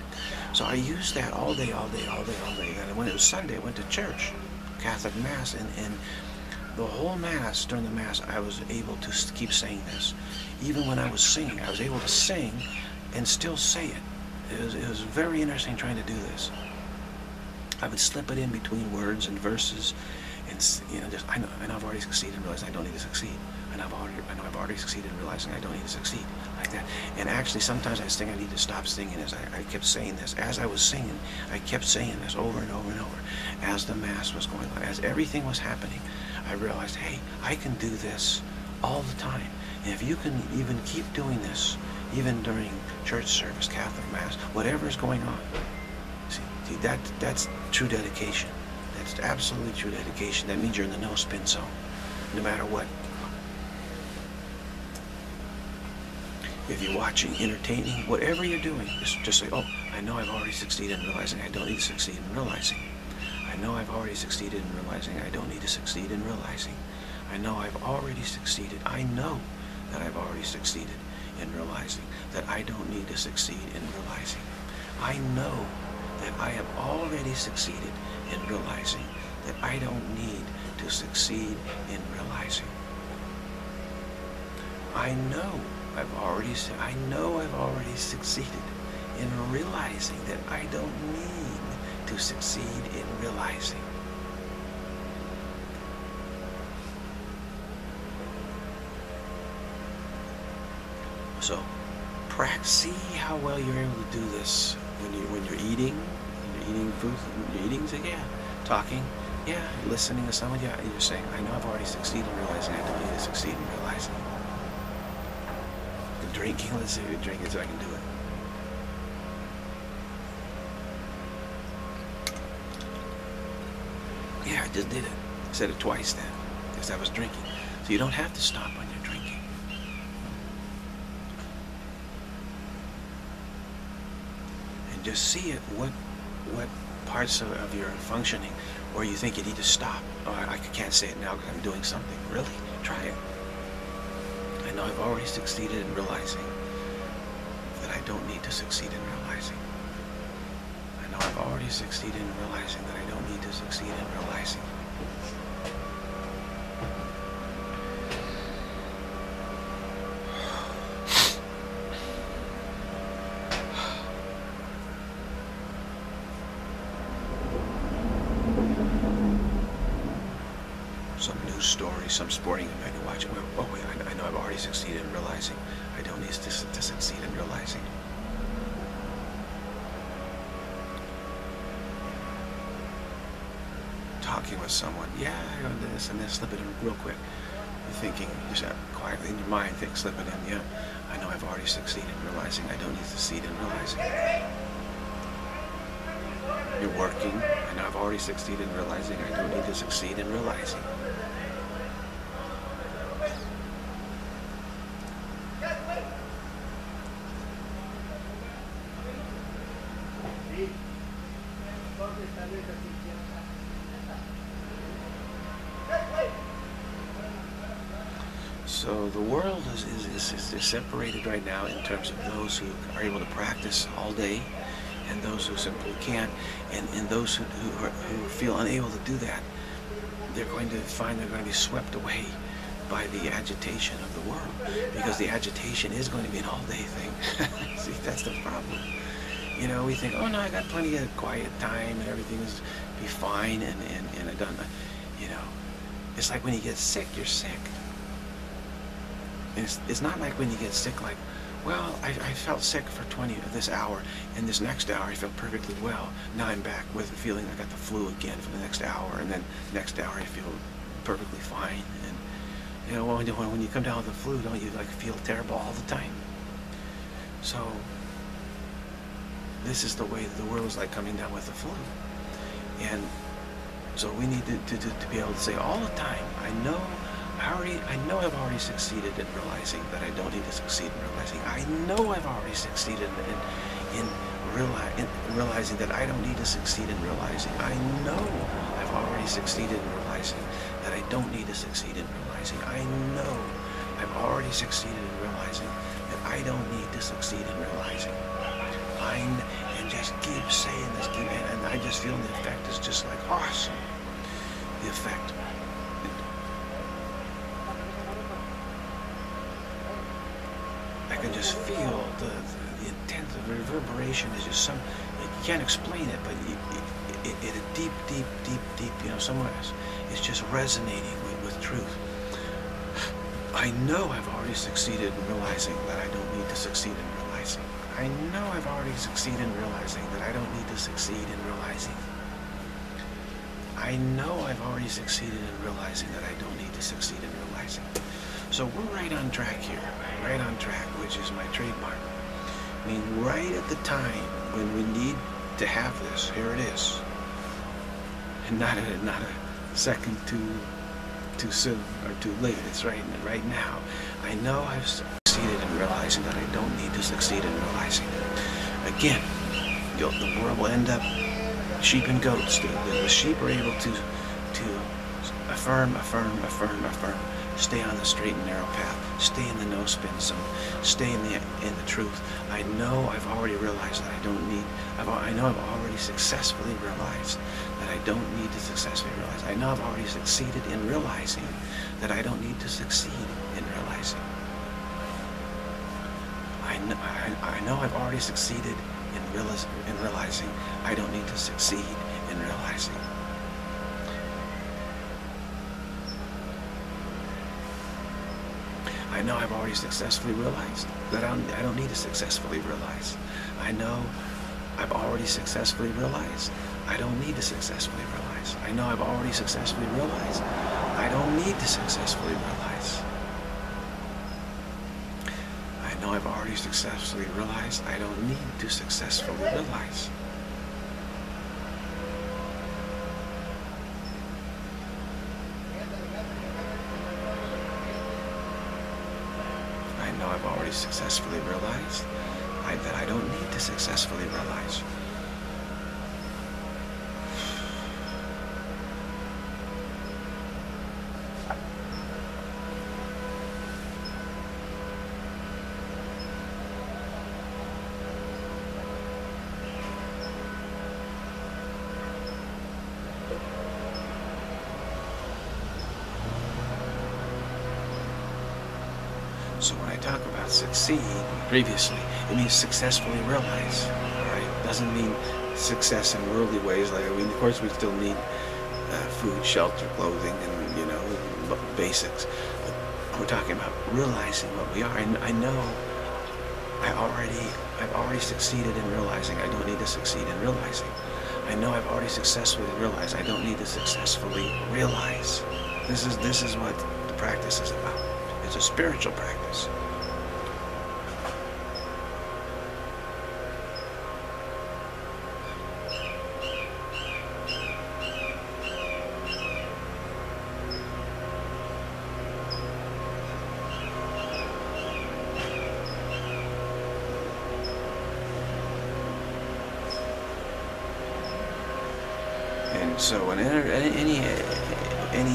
So I used that all day, all day, all day, all day. And when it was Sunday, I went to church, Catholic Mass, and, and the whole Mass, during the Mass, I was able to keep saying this. Even when I was singing, I was able to sing and still say it. It was, it was very interesting trying to do this. I would slip it in between words and verses, and you know, just I know, I know I've already succeeded in realizing I don't need to succeed. I know I've already, I know I've already succeeded in realizing I don't need to succeed like that. And actually, sometimes I think I need to stop singing. As I, I kept saying this, as I was singing, I kept saying this over and over and over. As the mass was going on, as everything was happening, I realized, hey, I can do this all the time. And if you can even keep doing this, even during church service, Catholic Mass, whatever is going on, see that that's true dedication. That's absolutely true dedication. That means you're in the no spin zone, no matter what. if you're watching, entertaining, whatever you're doing, just, just say, oh, I know I've already succeeded in realizing I don't need to succeed in realizing. I know I've already succeeded in realizing I don't need to succeed in realizing. I know I've already succeeded. I know that I've already succeeded in realizing that I don't need to succeed in realizing. I know that I have already succeeded in realizing that I don't need to succeed in realizing. I know I've already I know I've already succeeded in realizing that I don't need to succeed in realizing. So, practice. See how well you're able to do this when you when you're eating, eating food, eating. So yeah, talking, yeah, listening to someone. Yeah, you're saying, I know I've already succeeded in realizing I don't need to succeed in realizing. The drinking. Let's see if so I can do it. Yeah, I just did it. I said it twice then, because I was drinking. So you don't have to stop when you're drinking. And just see it, what, what parts of, of your functioning or you think you need to stop. Oh, I, I can't say it now because I'm doing something. Really? Try it. I know I've already succeeded in realizing that I don't need to succeed in realizing. I know I've already succeeded in realizing that I don't need to succeed in realizing. Some news story, some sporting event you watch. Oh wait, I, know I've already succeeded in realizing I don't need to, to succeed in realizing. talking with someone. Yeah, I got this and this. Slip it in real quick. You're thinking, just quietly in your mind, think, slip it in. Yeah, I know I've already succeeded in realizing I don't need to succeed in realizing. You're working, and I've already succeeded in realizing I don't need to succeed in realizing. So the world is, is, is, is, separated right now in terms of those who are able to practice all day and those who simply can't. And, and those who, who, are, who feel unable to do that, they're going to find they're going to be swept away by the agitation of the world because the agitation is going to be an all-day thing. See, that's the problem. You know, we think, oh no, I got plenty of quiet time and everything is be fine and, and, and I done, you know. It's like when you get sick, you're sick. It's, it's not like when you get sick, like, well, I, I felt sick for 20 of this hour, and this next hour I felt perfectly well. Now I'm back with the feeling I got the flu again for the next hour, and then next hour I feel perfectly fine. And you know, when when you come down with the flu, don't you like feel terrible all the time? So this is the way the world is like coming down with the flu, and so we need to, to, to be able to say all the time, I know I already, I know I've already succeeded in realizing that I don't need to succeed in realizing. I know I've already succeeded in, in, reali in realizing that I don't need to succeed in realizing. I know I've already succeeded in realizing that I don't need to succeed in realizing. I know I've already succeeded in realizing that I don't need to succeed in realizing. I, and just keep saying this, keep, and, and I just feel the effect is just like awesome. The effect. I can just feel the, the, intent, the reverberation is just some, you can't explain it, but it, it, it, it a deep, deep, deep, deep, you know, somewhere else, it's just resonating with, with truth. I know I've already succeeded in realizing that I don't need to succeed in realizing. I know I've already succeeded in realizing that I don't need to succeed in realizing. I know I've already succeeded in realizing that I don't need to succeed in realizing. So we're right on track here, right on track, which is my trademark. I mean, right at the time when we need to have this, here it is. And not a, not a second too, too soon or too late. It's right, right now. I know I've succeeded in realizing that I don't need to succeed in realizing. it. Again, the world will end up sheep and goats. The, the sheep are able to to affirm, affirm, affirm, affirm. Stay on the straight and narrow path. Stay in the no spin zone. Stay in the in the truth. I know I've already realized that I don't need. I've, I know I've already successfully realized that I don't need to successfully realize. I know I've already succeeded in realizing that I don't need to succeed in realizing. I know, I, I know I've already succeeded in, realiz, in realizing I don't need to succeed in realizing. I know I've already successfully realized that I don't, I don't need to successfully realize. I know I've already successfully realized I don't need to successfully realize. I know I've already successfully realized I don't need to successfully realize. I know I've already successfully realized I don't need to successfully realize. know I've already successfully realized I, that I don't need to successfully realize. So when I talk about succeed previously, it means successfully realize. Right? Doesn't mean success in worldly ways. Like I mean, of course, we still need uh, food, shelter, clothing, and you know, basics. But we're talking about realizing what we are. And I know I already, I've already succeeded in realizing I don't need to succeed in realizing. I know I've already successfully realized I don't need to successfully realize. This is this is what the practice is about. It's a spiritual practice.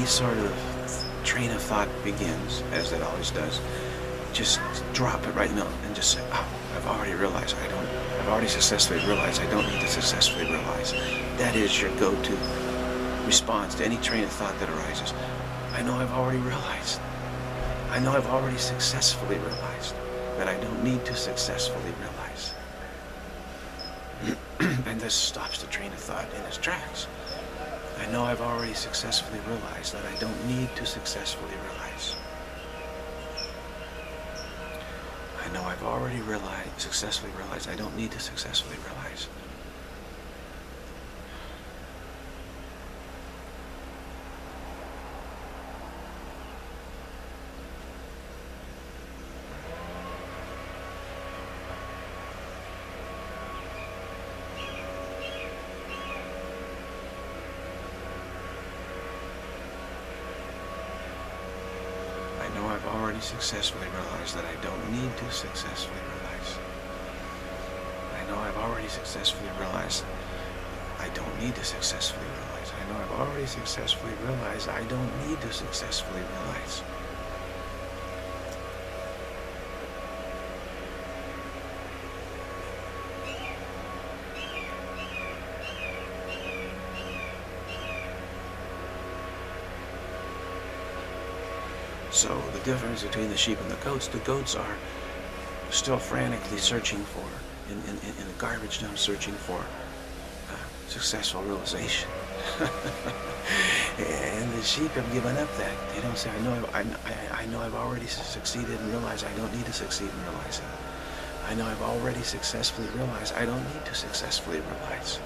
Any sort of train of thought begins, as it always does, just drop it right in the middle and just say, oh, I've already realized I don't, I've already successfully realized I don't need to successfully realize. That is your go-to response to any train of thought that arises. I know I've already realized. I know I've already successfully realized that I don't need to successfully realize. and this stops the train of thought in its tracks. I know I've already successfully realized that I don't need to successfully realize. I know I've already realized, successfully realized I don't need to successfully realize. I've already successfully realized that I don't need to successfully realize. I know I've already successfully realized I don't need to successfully realize. I know I've already successfully realized I don't need to successfully realize. Difference between the sheep and the goats, the goats are still frantically searching for, in, in, in the garbage dump, searching for uh, successful realization. and the sheep have given up that. They don't say, I know, I, I, I know I've already succeeded and realized I don't need to succeed in realizing. I know I've already successfully realized I don't need to successfully realize.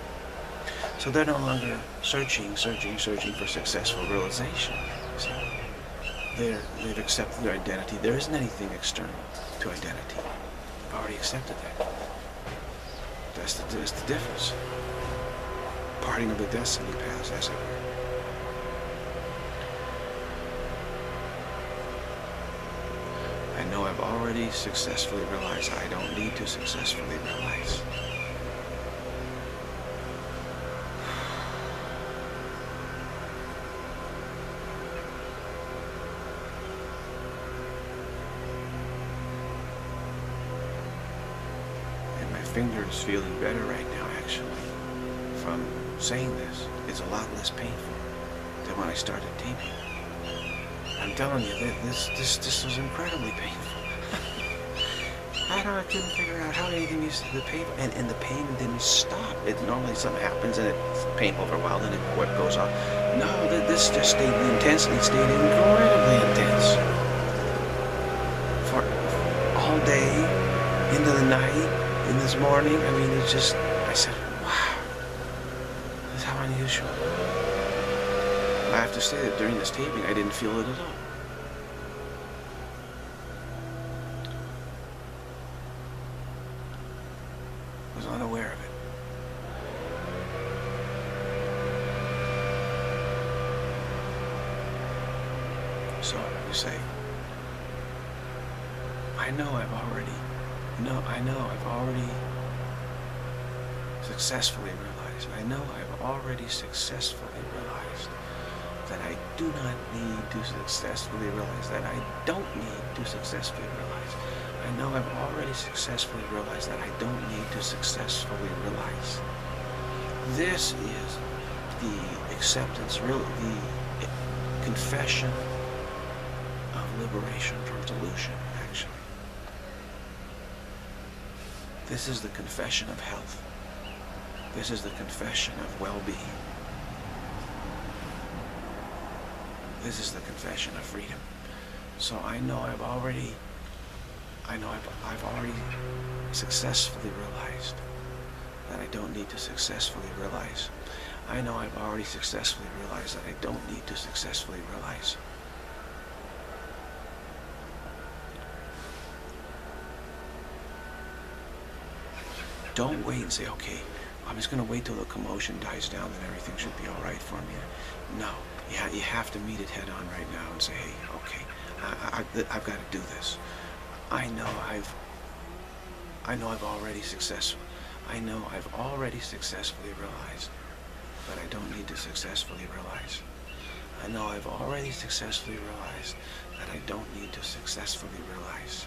So they're no longer searching, searching, searching for successful realization. They they've accepted their identity. There isn't anything external to identity. I've already accepted that. That's the, that's the difference. Parting of the destiny paths, as it were. I know I've already successfully realized I don't need to successfully realize. Is feeling better right now, actually, from saying this. It's a lot less painful than when I started taping. I'm telling you, this this this was incredibly painful. I don't, I couldn't figure out how anything used to the pain, and, and the pain didn't stop. It normally something happens and it's painful for a while, then it what goes off. No, this just stayed the intensity stayed incredibly intense for all day into the night, this morning. I mean, it just. I said, wow, this is how unusual. I have to say that during this taping, I didn't feel it at all. I was unaware of it. So you say, I know I've already, no, I know I've already successfully realized, I know I've already successfully realized that I do not need to successfully realize, that I don't need to successfully realize. I know I've already successfully realized that I don't need to successfully realize. This is the acceptance, really the confession of liberation from delusion, actually. This is the confession of health. This is the confession of well-being. This is the confession of freedom. So I know I've already, I know I've, I've already successfully realized that I don't need to successfully realize. I know I've already successfully realized that I don't need to successfully realize. Don't wait and say, okay, I'm just going to wait till the commotion dies down and everything should be all right for me. No, you, ha you have to meet it head on right now and say, hey, okay, I, I've got to do this. I know I've, I know I've already successful. I know I've already successfully realized that I don't need to successfully realize. I know I've already successfully realized that I don't need to successfully realize.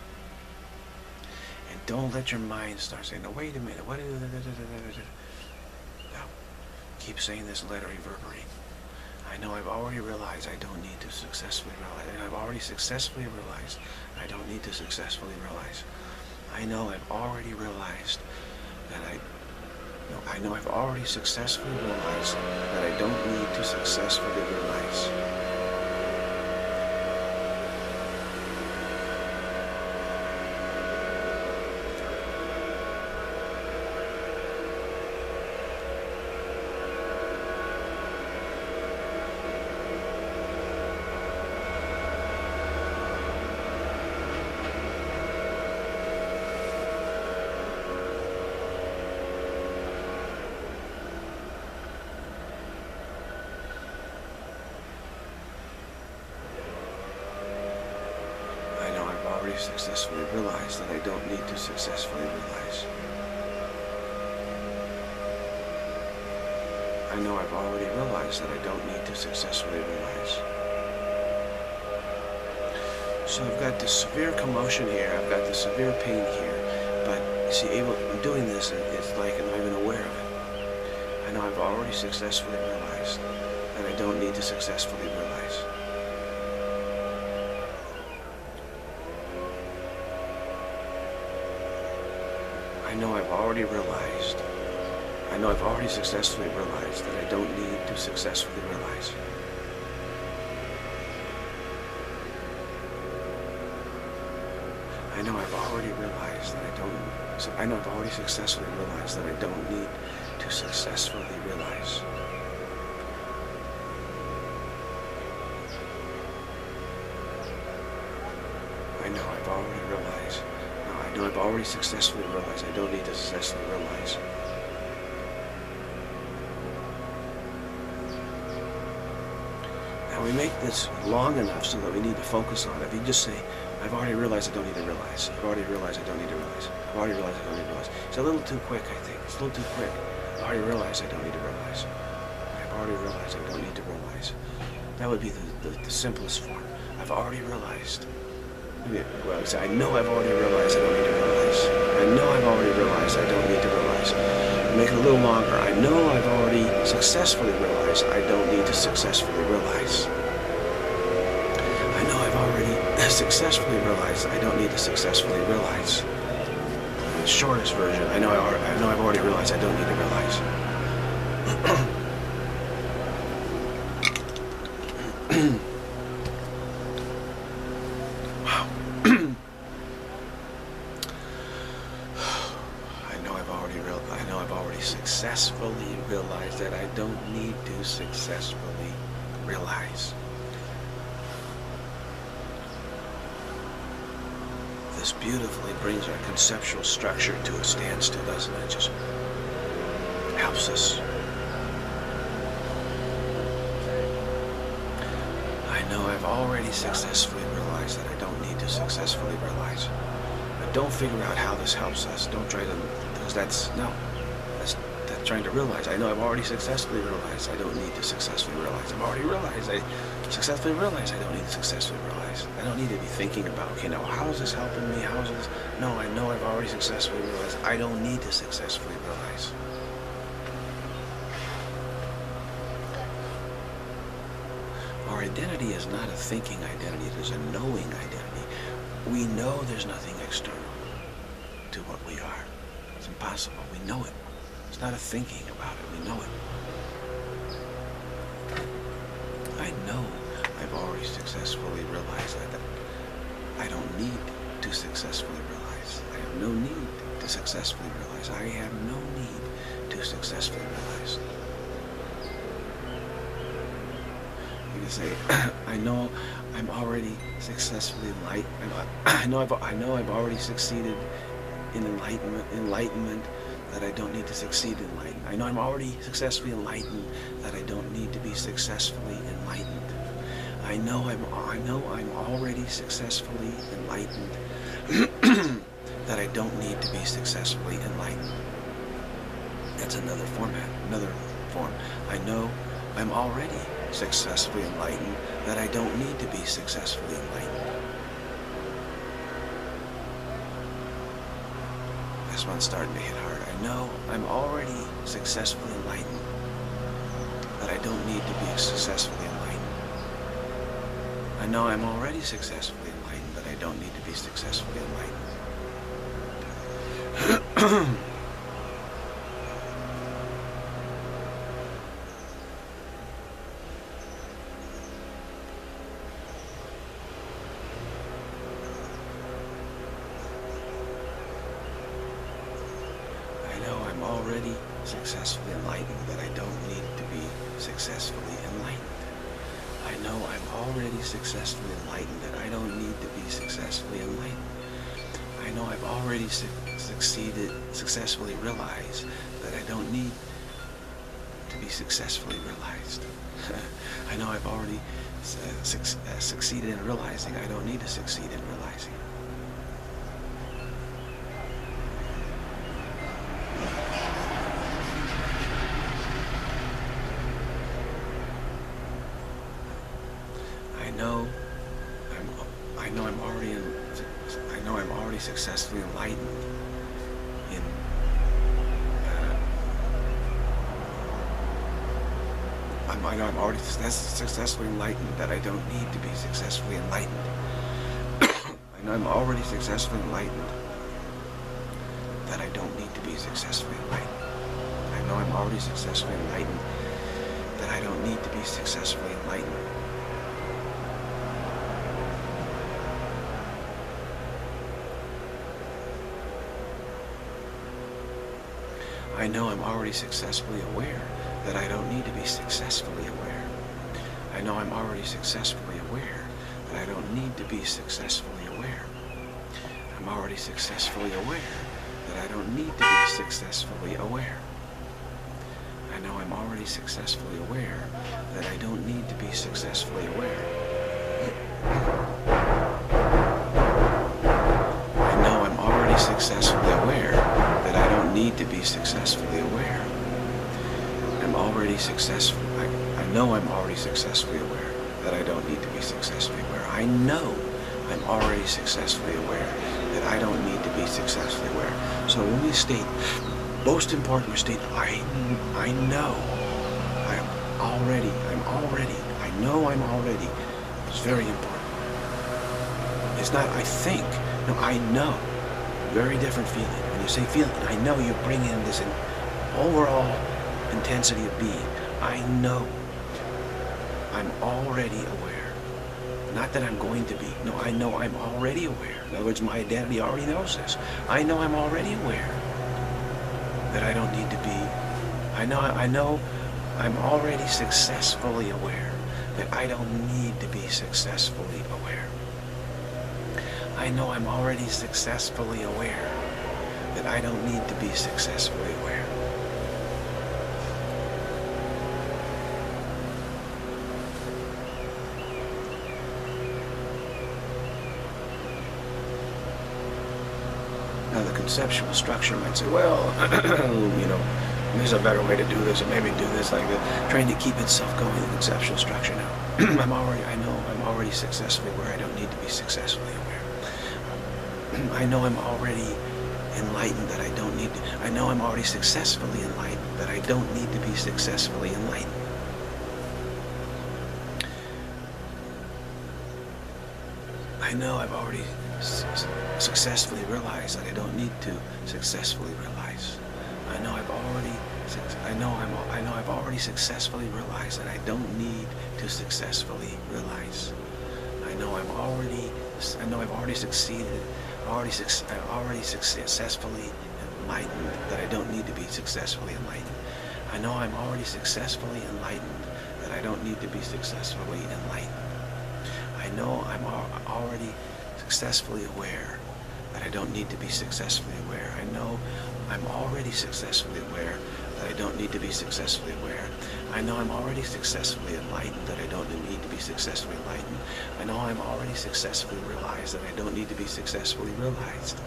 And don't let your mind start saying, no, wait a minute, what is. Keep saying this and let it reverberate. I know I've already realized I don't need to successfully realize. And I've already successfully realized I don't need to successfully realize. I know I've already realized that I no, I know I've already successfully realized that I don't need to successfully realize. I know I've already successfully realized that I don't need to successfully realize. I know I've already realized that I don't need to successfully realize. So I've got this severe commotion here, I've got this severe pain here, but see, able, I'm doing this, and it's like I'm not even aware of it. I know I've already successfully realized that I don't need to successfully realize. Know I've already realized, I know I've already successfully realized that I don't need to successfully realize. I know I've already realized that I don't, so I know I've already successfully realized that I don't need to successfully realize. I know I've already realized. No, I know I've already successfully realized I don't need to successfully realize. Now we make this long enough so that we need to focus on it, if you just say, I've already realized I don't need to realize. I've already realized I don't need to realize. I've already realized I don't need to realize. It's a little too quick, I think. It's a little too quick. I've already realized I don't need to realize. I've already realized I don't need to realize. That would be the, the, the simplest form. I've already realized. Well, I know I've already realized I don't need to realize. I know I've already realized I don't need to realize. Make it a little longer. I know I've already successfully realized I don't need to successfully realize. I know I've already successfully realized I don't need to successfully realize. The shortest version, I know I, I know I've already realized I don't need to realize. wow. I know I've already real I know I've already successfully realized that I don't need to successfully realize. This beautifully brings our conceptual structure to a standstill, doesn't it? Just helps us. I know I've already successfully realized that I don't need to successfully realize. But don't figure out how this helps us. Don't try to, because that's, no. That's, that's trying to realize. I know I've already successfully realized I don't need to successfully realize. I've already realized I successfully realized I don't need to successfully realize. I don't need to be thinking about, okay, now how is this helping me? How is this? No, I know I've already successfully realized I don't need to successfully realize. Our identity is not a thinking identity, it is a knowing identity. We know there's nothing external to what we are. It's impossible. We know it. It's not a thinking about it. We know it. I know I've already successfully realized that I don't need to successfully realize. I have no need to successfully realize. I have no need to successfully realize. You can say, I know I'm already successfully light. Uh, I know I've, I know I've already succeeded in enlightenment, enlightenment that I don't need to succeed in enlightenment. I know I'm already successfully enlightened that I don't need to be successfully know I'm, I know I'm already successfully enlightened that I don't need to be successfully enlightened. That's another format, another form. I know I'm already successfully enlightened that I don't need to be successfully enlightened. This one's starting to hit hard. I know I'm already successfully enlightened that I don't need to be enlightened. I know I'm already successfully enlightened but I don't need to be successfully enlightened. I know I'm already successfully enlightened that I don't need to be successfully enlightened. I know I'm already successfully enlightened that I don't need to successfully. I know I've already su succeeded, successfully realized that I don't need to be successfully realized. I know I've already su suc uh, succeeded in realizing I don't need to succeed in realizing. I know I'm I know I'm already in I know I'm already successfully enlightened in uh, I know I'm already successfully enlightened that I don't need to be successfully enlightened. I know I'm already successfully enlightened that I don't need to be successfully enlightened. I know I'm already successfully enlightened that I don't need to be successfully enlightened. I know I'm already successfully aware that I don't need to be successfully aware. I know I'm already successfully aware that I don't need to be successfully aware. I'm already successfully aware that I don't need to be successfully aware. I know I'm already successfully aware that I don't need to be successfully aware. Successful. I, I know I'm already successfully aware that I don't need to be successfully aware. I know I'm already successfully aware that I don't need to be successfully aware. So when we state, most important, we state, I, I know, I'm already, I'm already, I know I'm already. It's very important. It's not I think, no, I know. Very different feeling. When you say feeling, I know you bring in this overall intensity of being. I know. I'm already aware. Not that I'm going to be. No, I know I'm already aware. In other words, my identity already knows this. I know I'm already aware that I don't need to be. I know I know I'm already successfully aware that I don't need to be successfully aware. I know I'm already successfully aware that I don't need to be successfully aware. Now the conceptual structure might say, well, you know, there's a better way to do this, or maybe do this like that, trying to keep itself going, the conceptual structure now. I'm already, I know I'm already successfully where I don't need to be successfully aware. I know I'm already enlightened that I don't need to, I know I'm already successfully enlightened that I don't need to be successfully enlightened. I know I've already successfully realize that I don't need to successfully realize. I know I've already I know I'm I know I've already successfully realized that I don't need to successfully realize. I know I'm already I know I've already succeeded. Already I've already successfully enlightened that I don't need to be successfully enlightened. I know I'm already successfully enlightened that I don't need to be successfully enlightened. I know I'm already successfully aware I don't need to be successfully aware. I know I'm already successfully aware that I don't need to be successfully aware. I know I'm already successfully enlightened that I don't need to be successfully enlightened. I know I'm already successfully realized that I don't need to be successfully realized.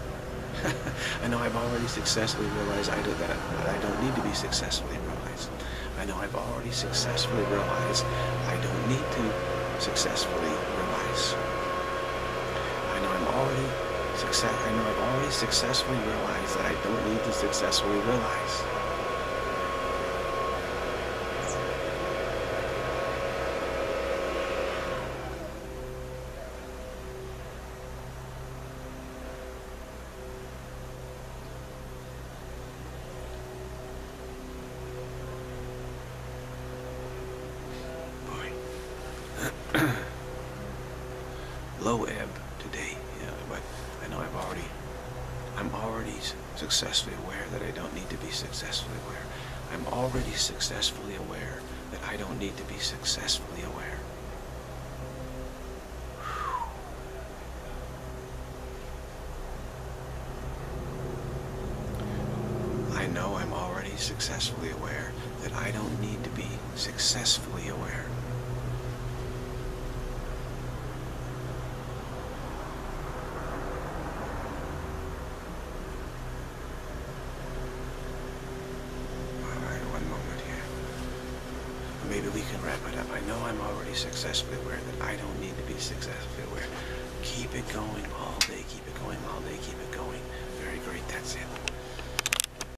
I know I've already successfully realized I do that, I don't need to be successfully realized. I know I've already successfully realized I don't need to successfully realize. I know I'm already success. I know I've already successfully realized that I don't need to successfully realize.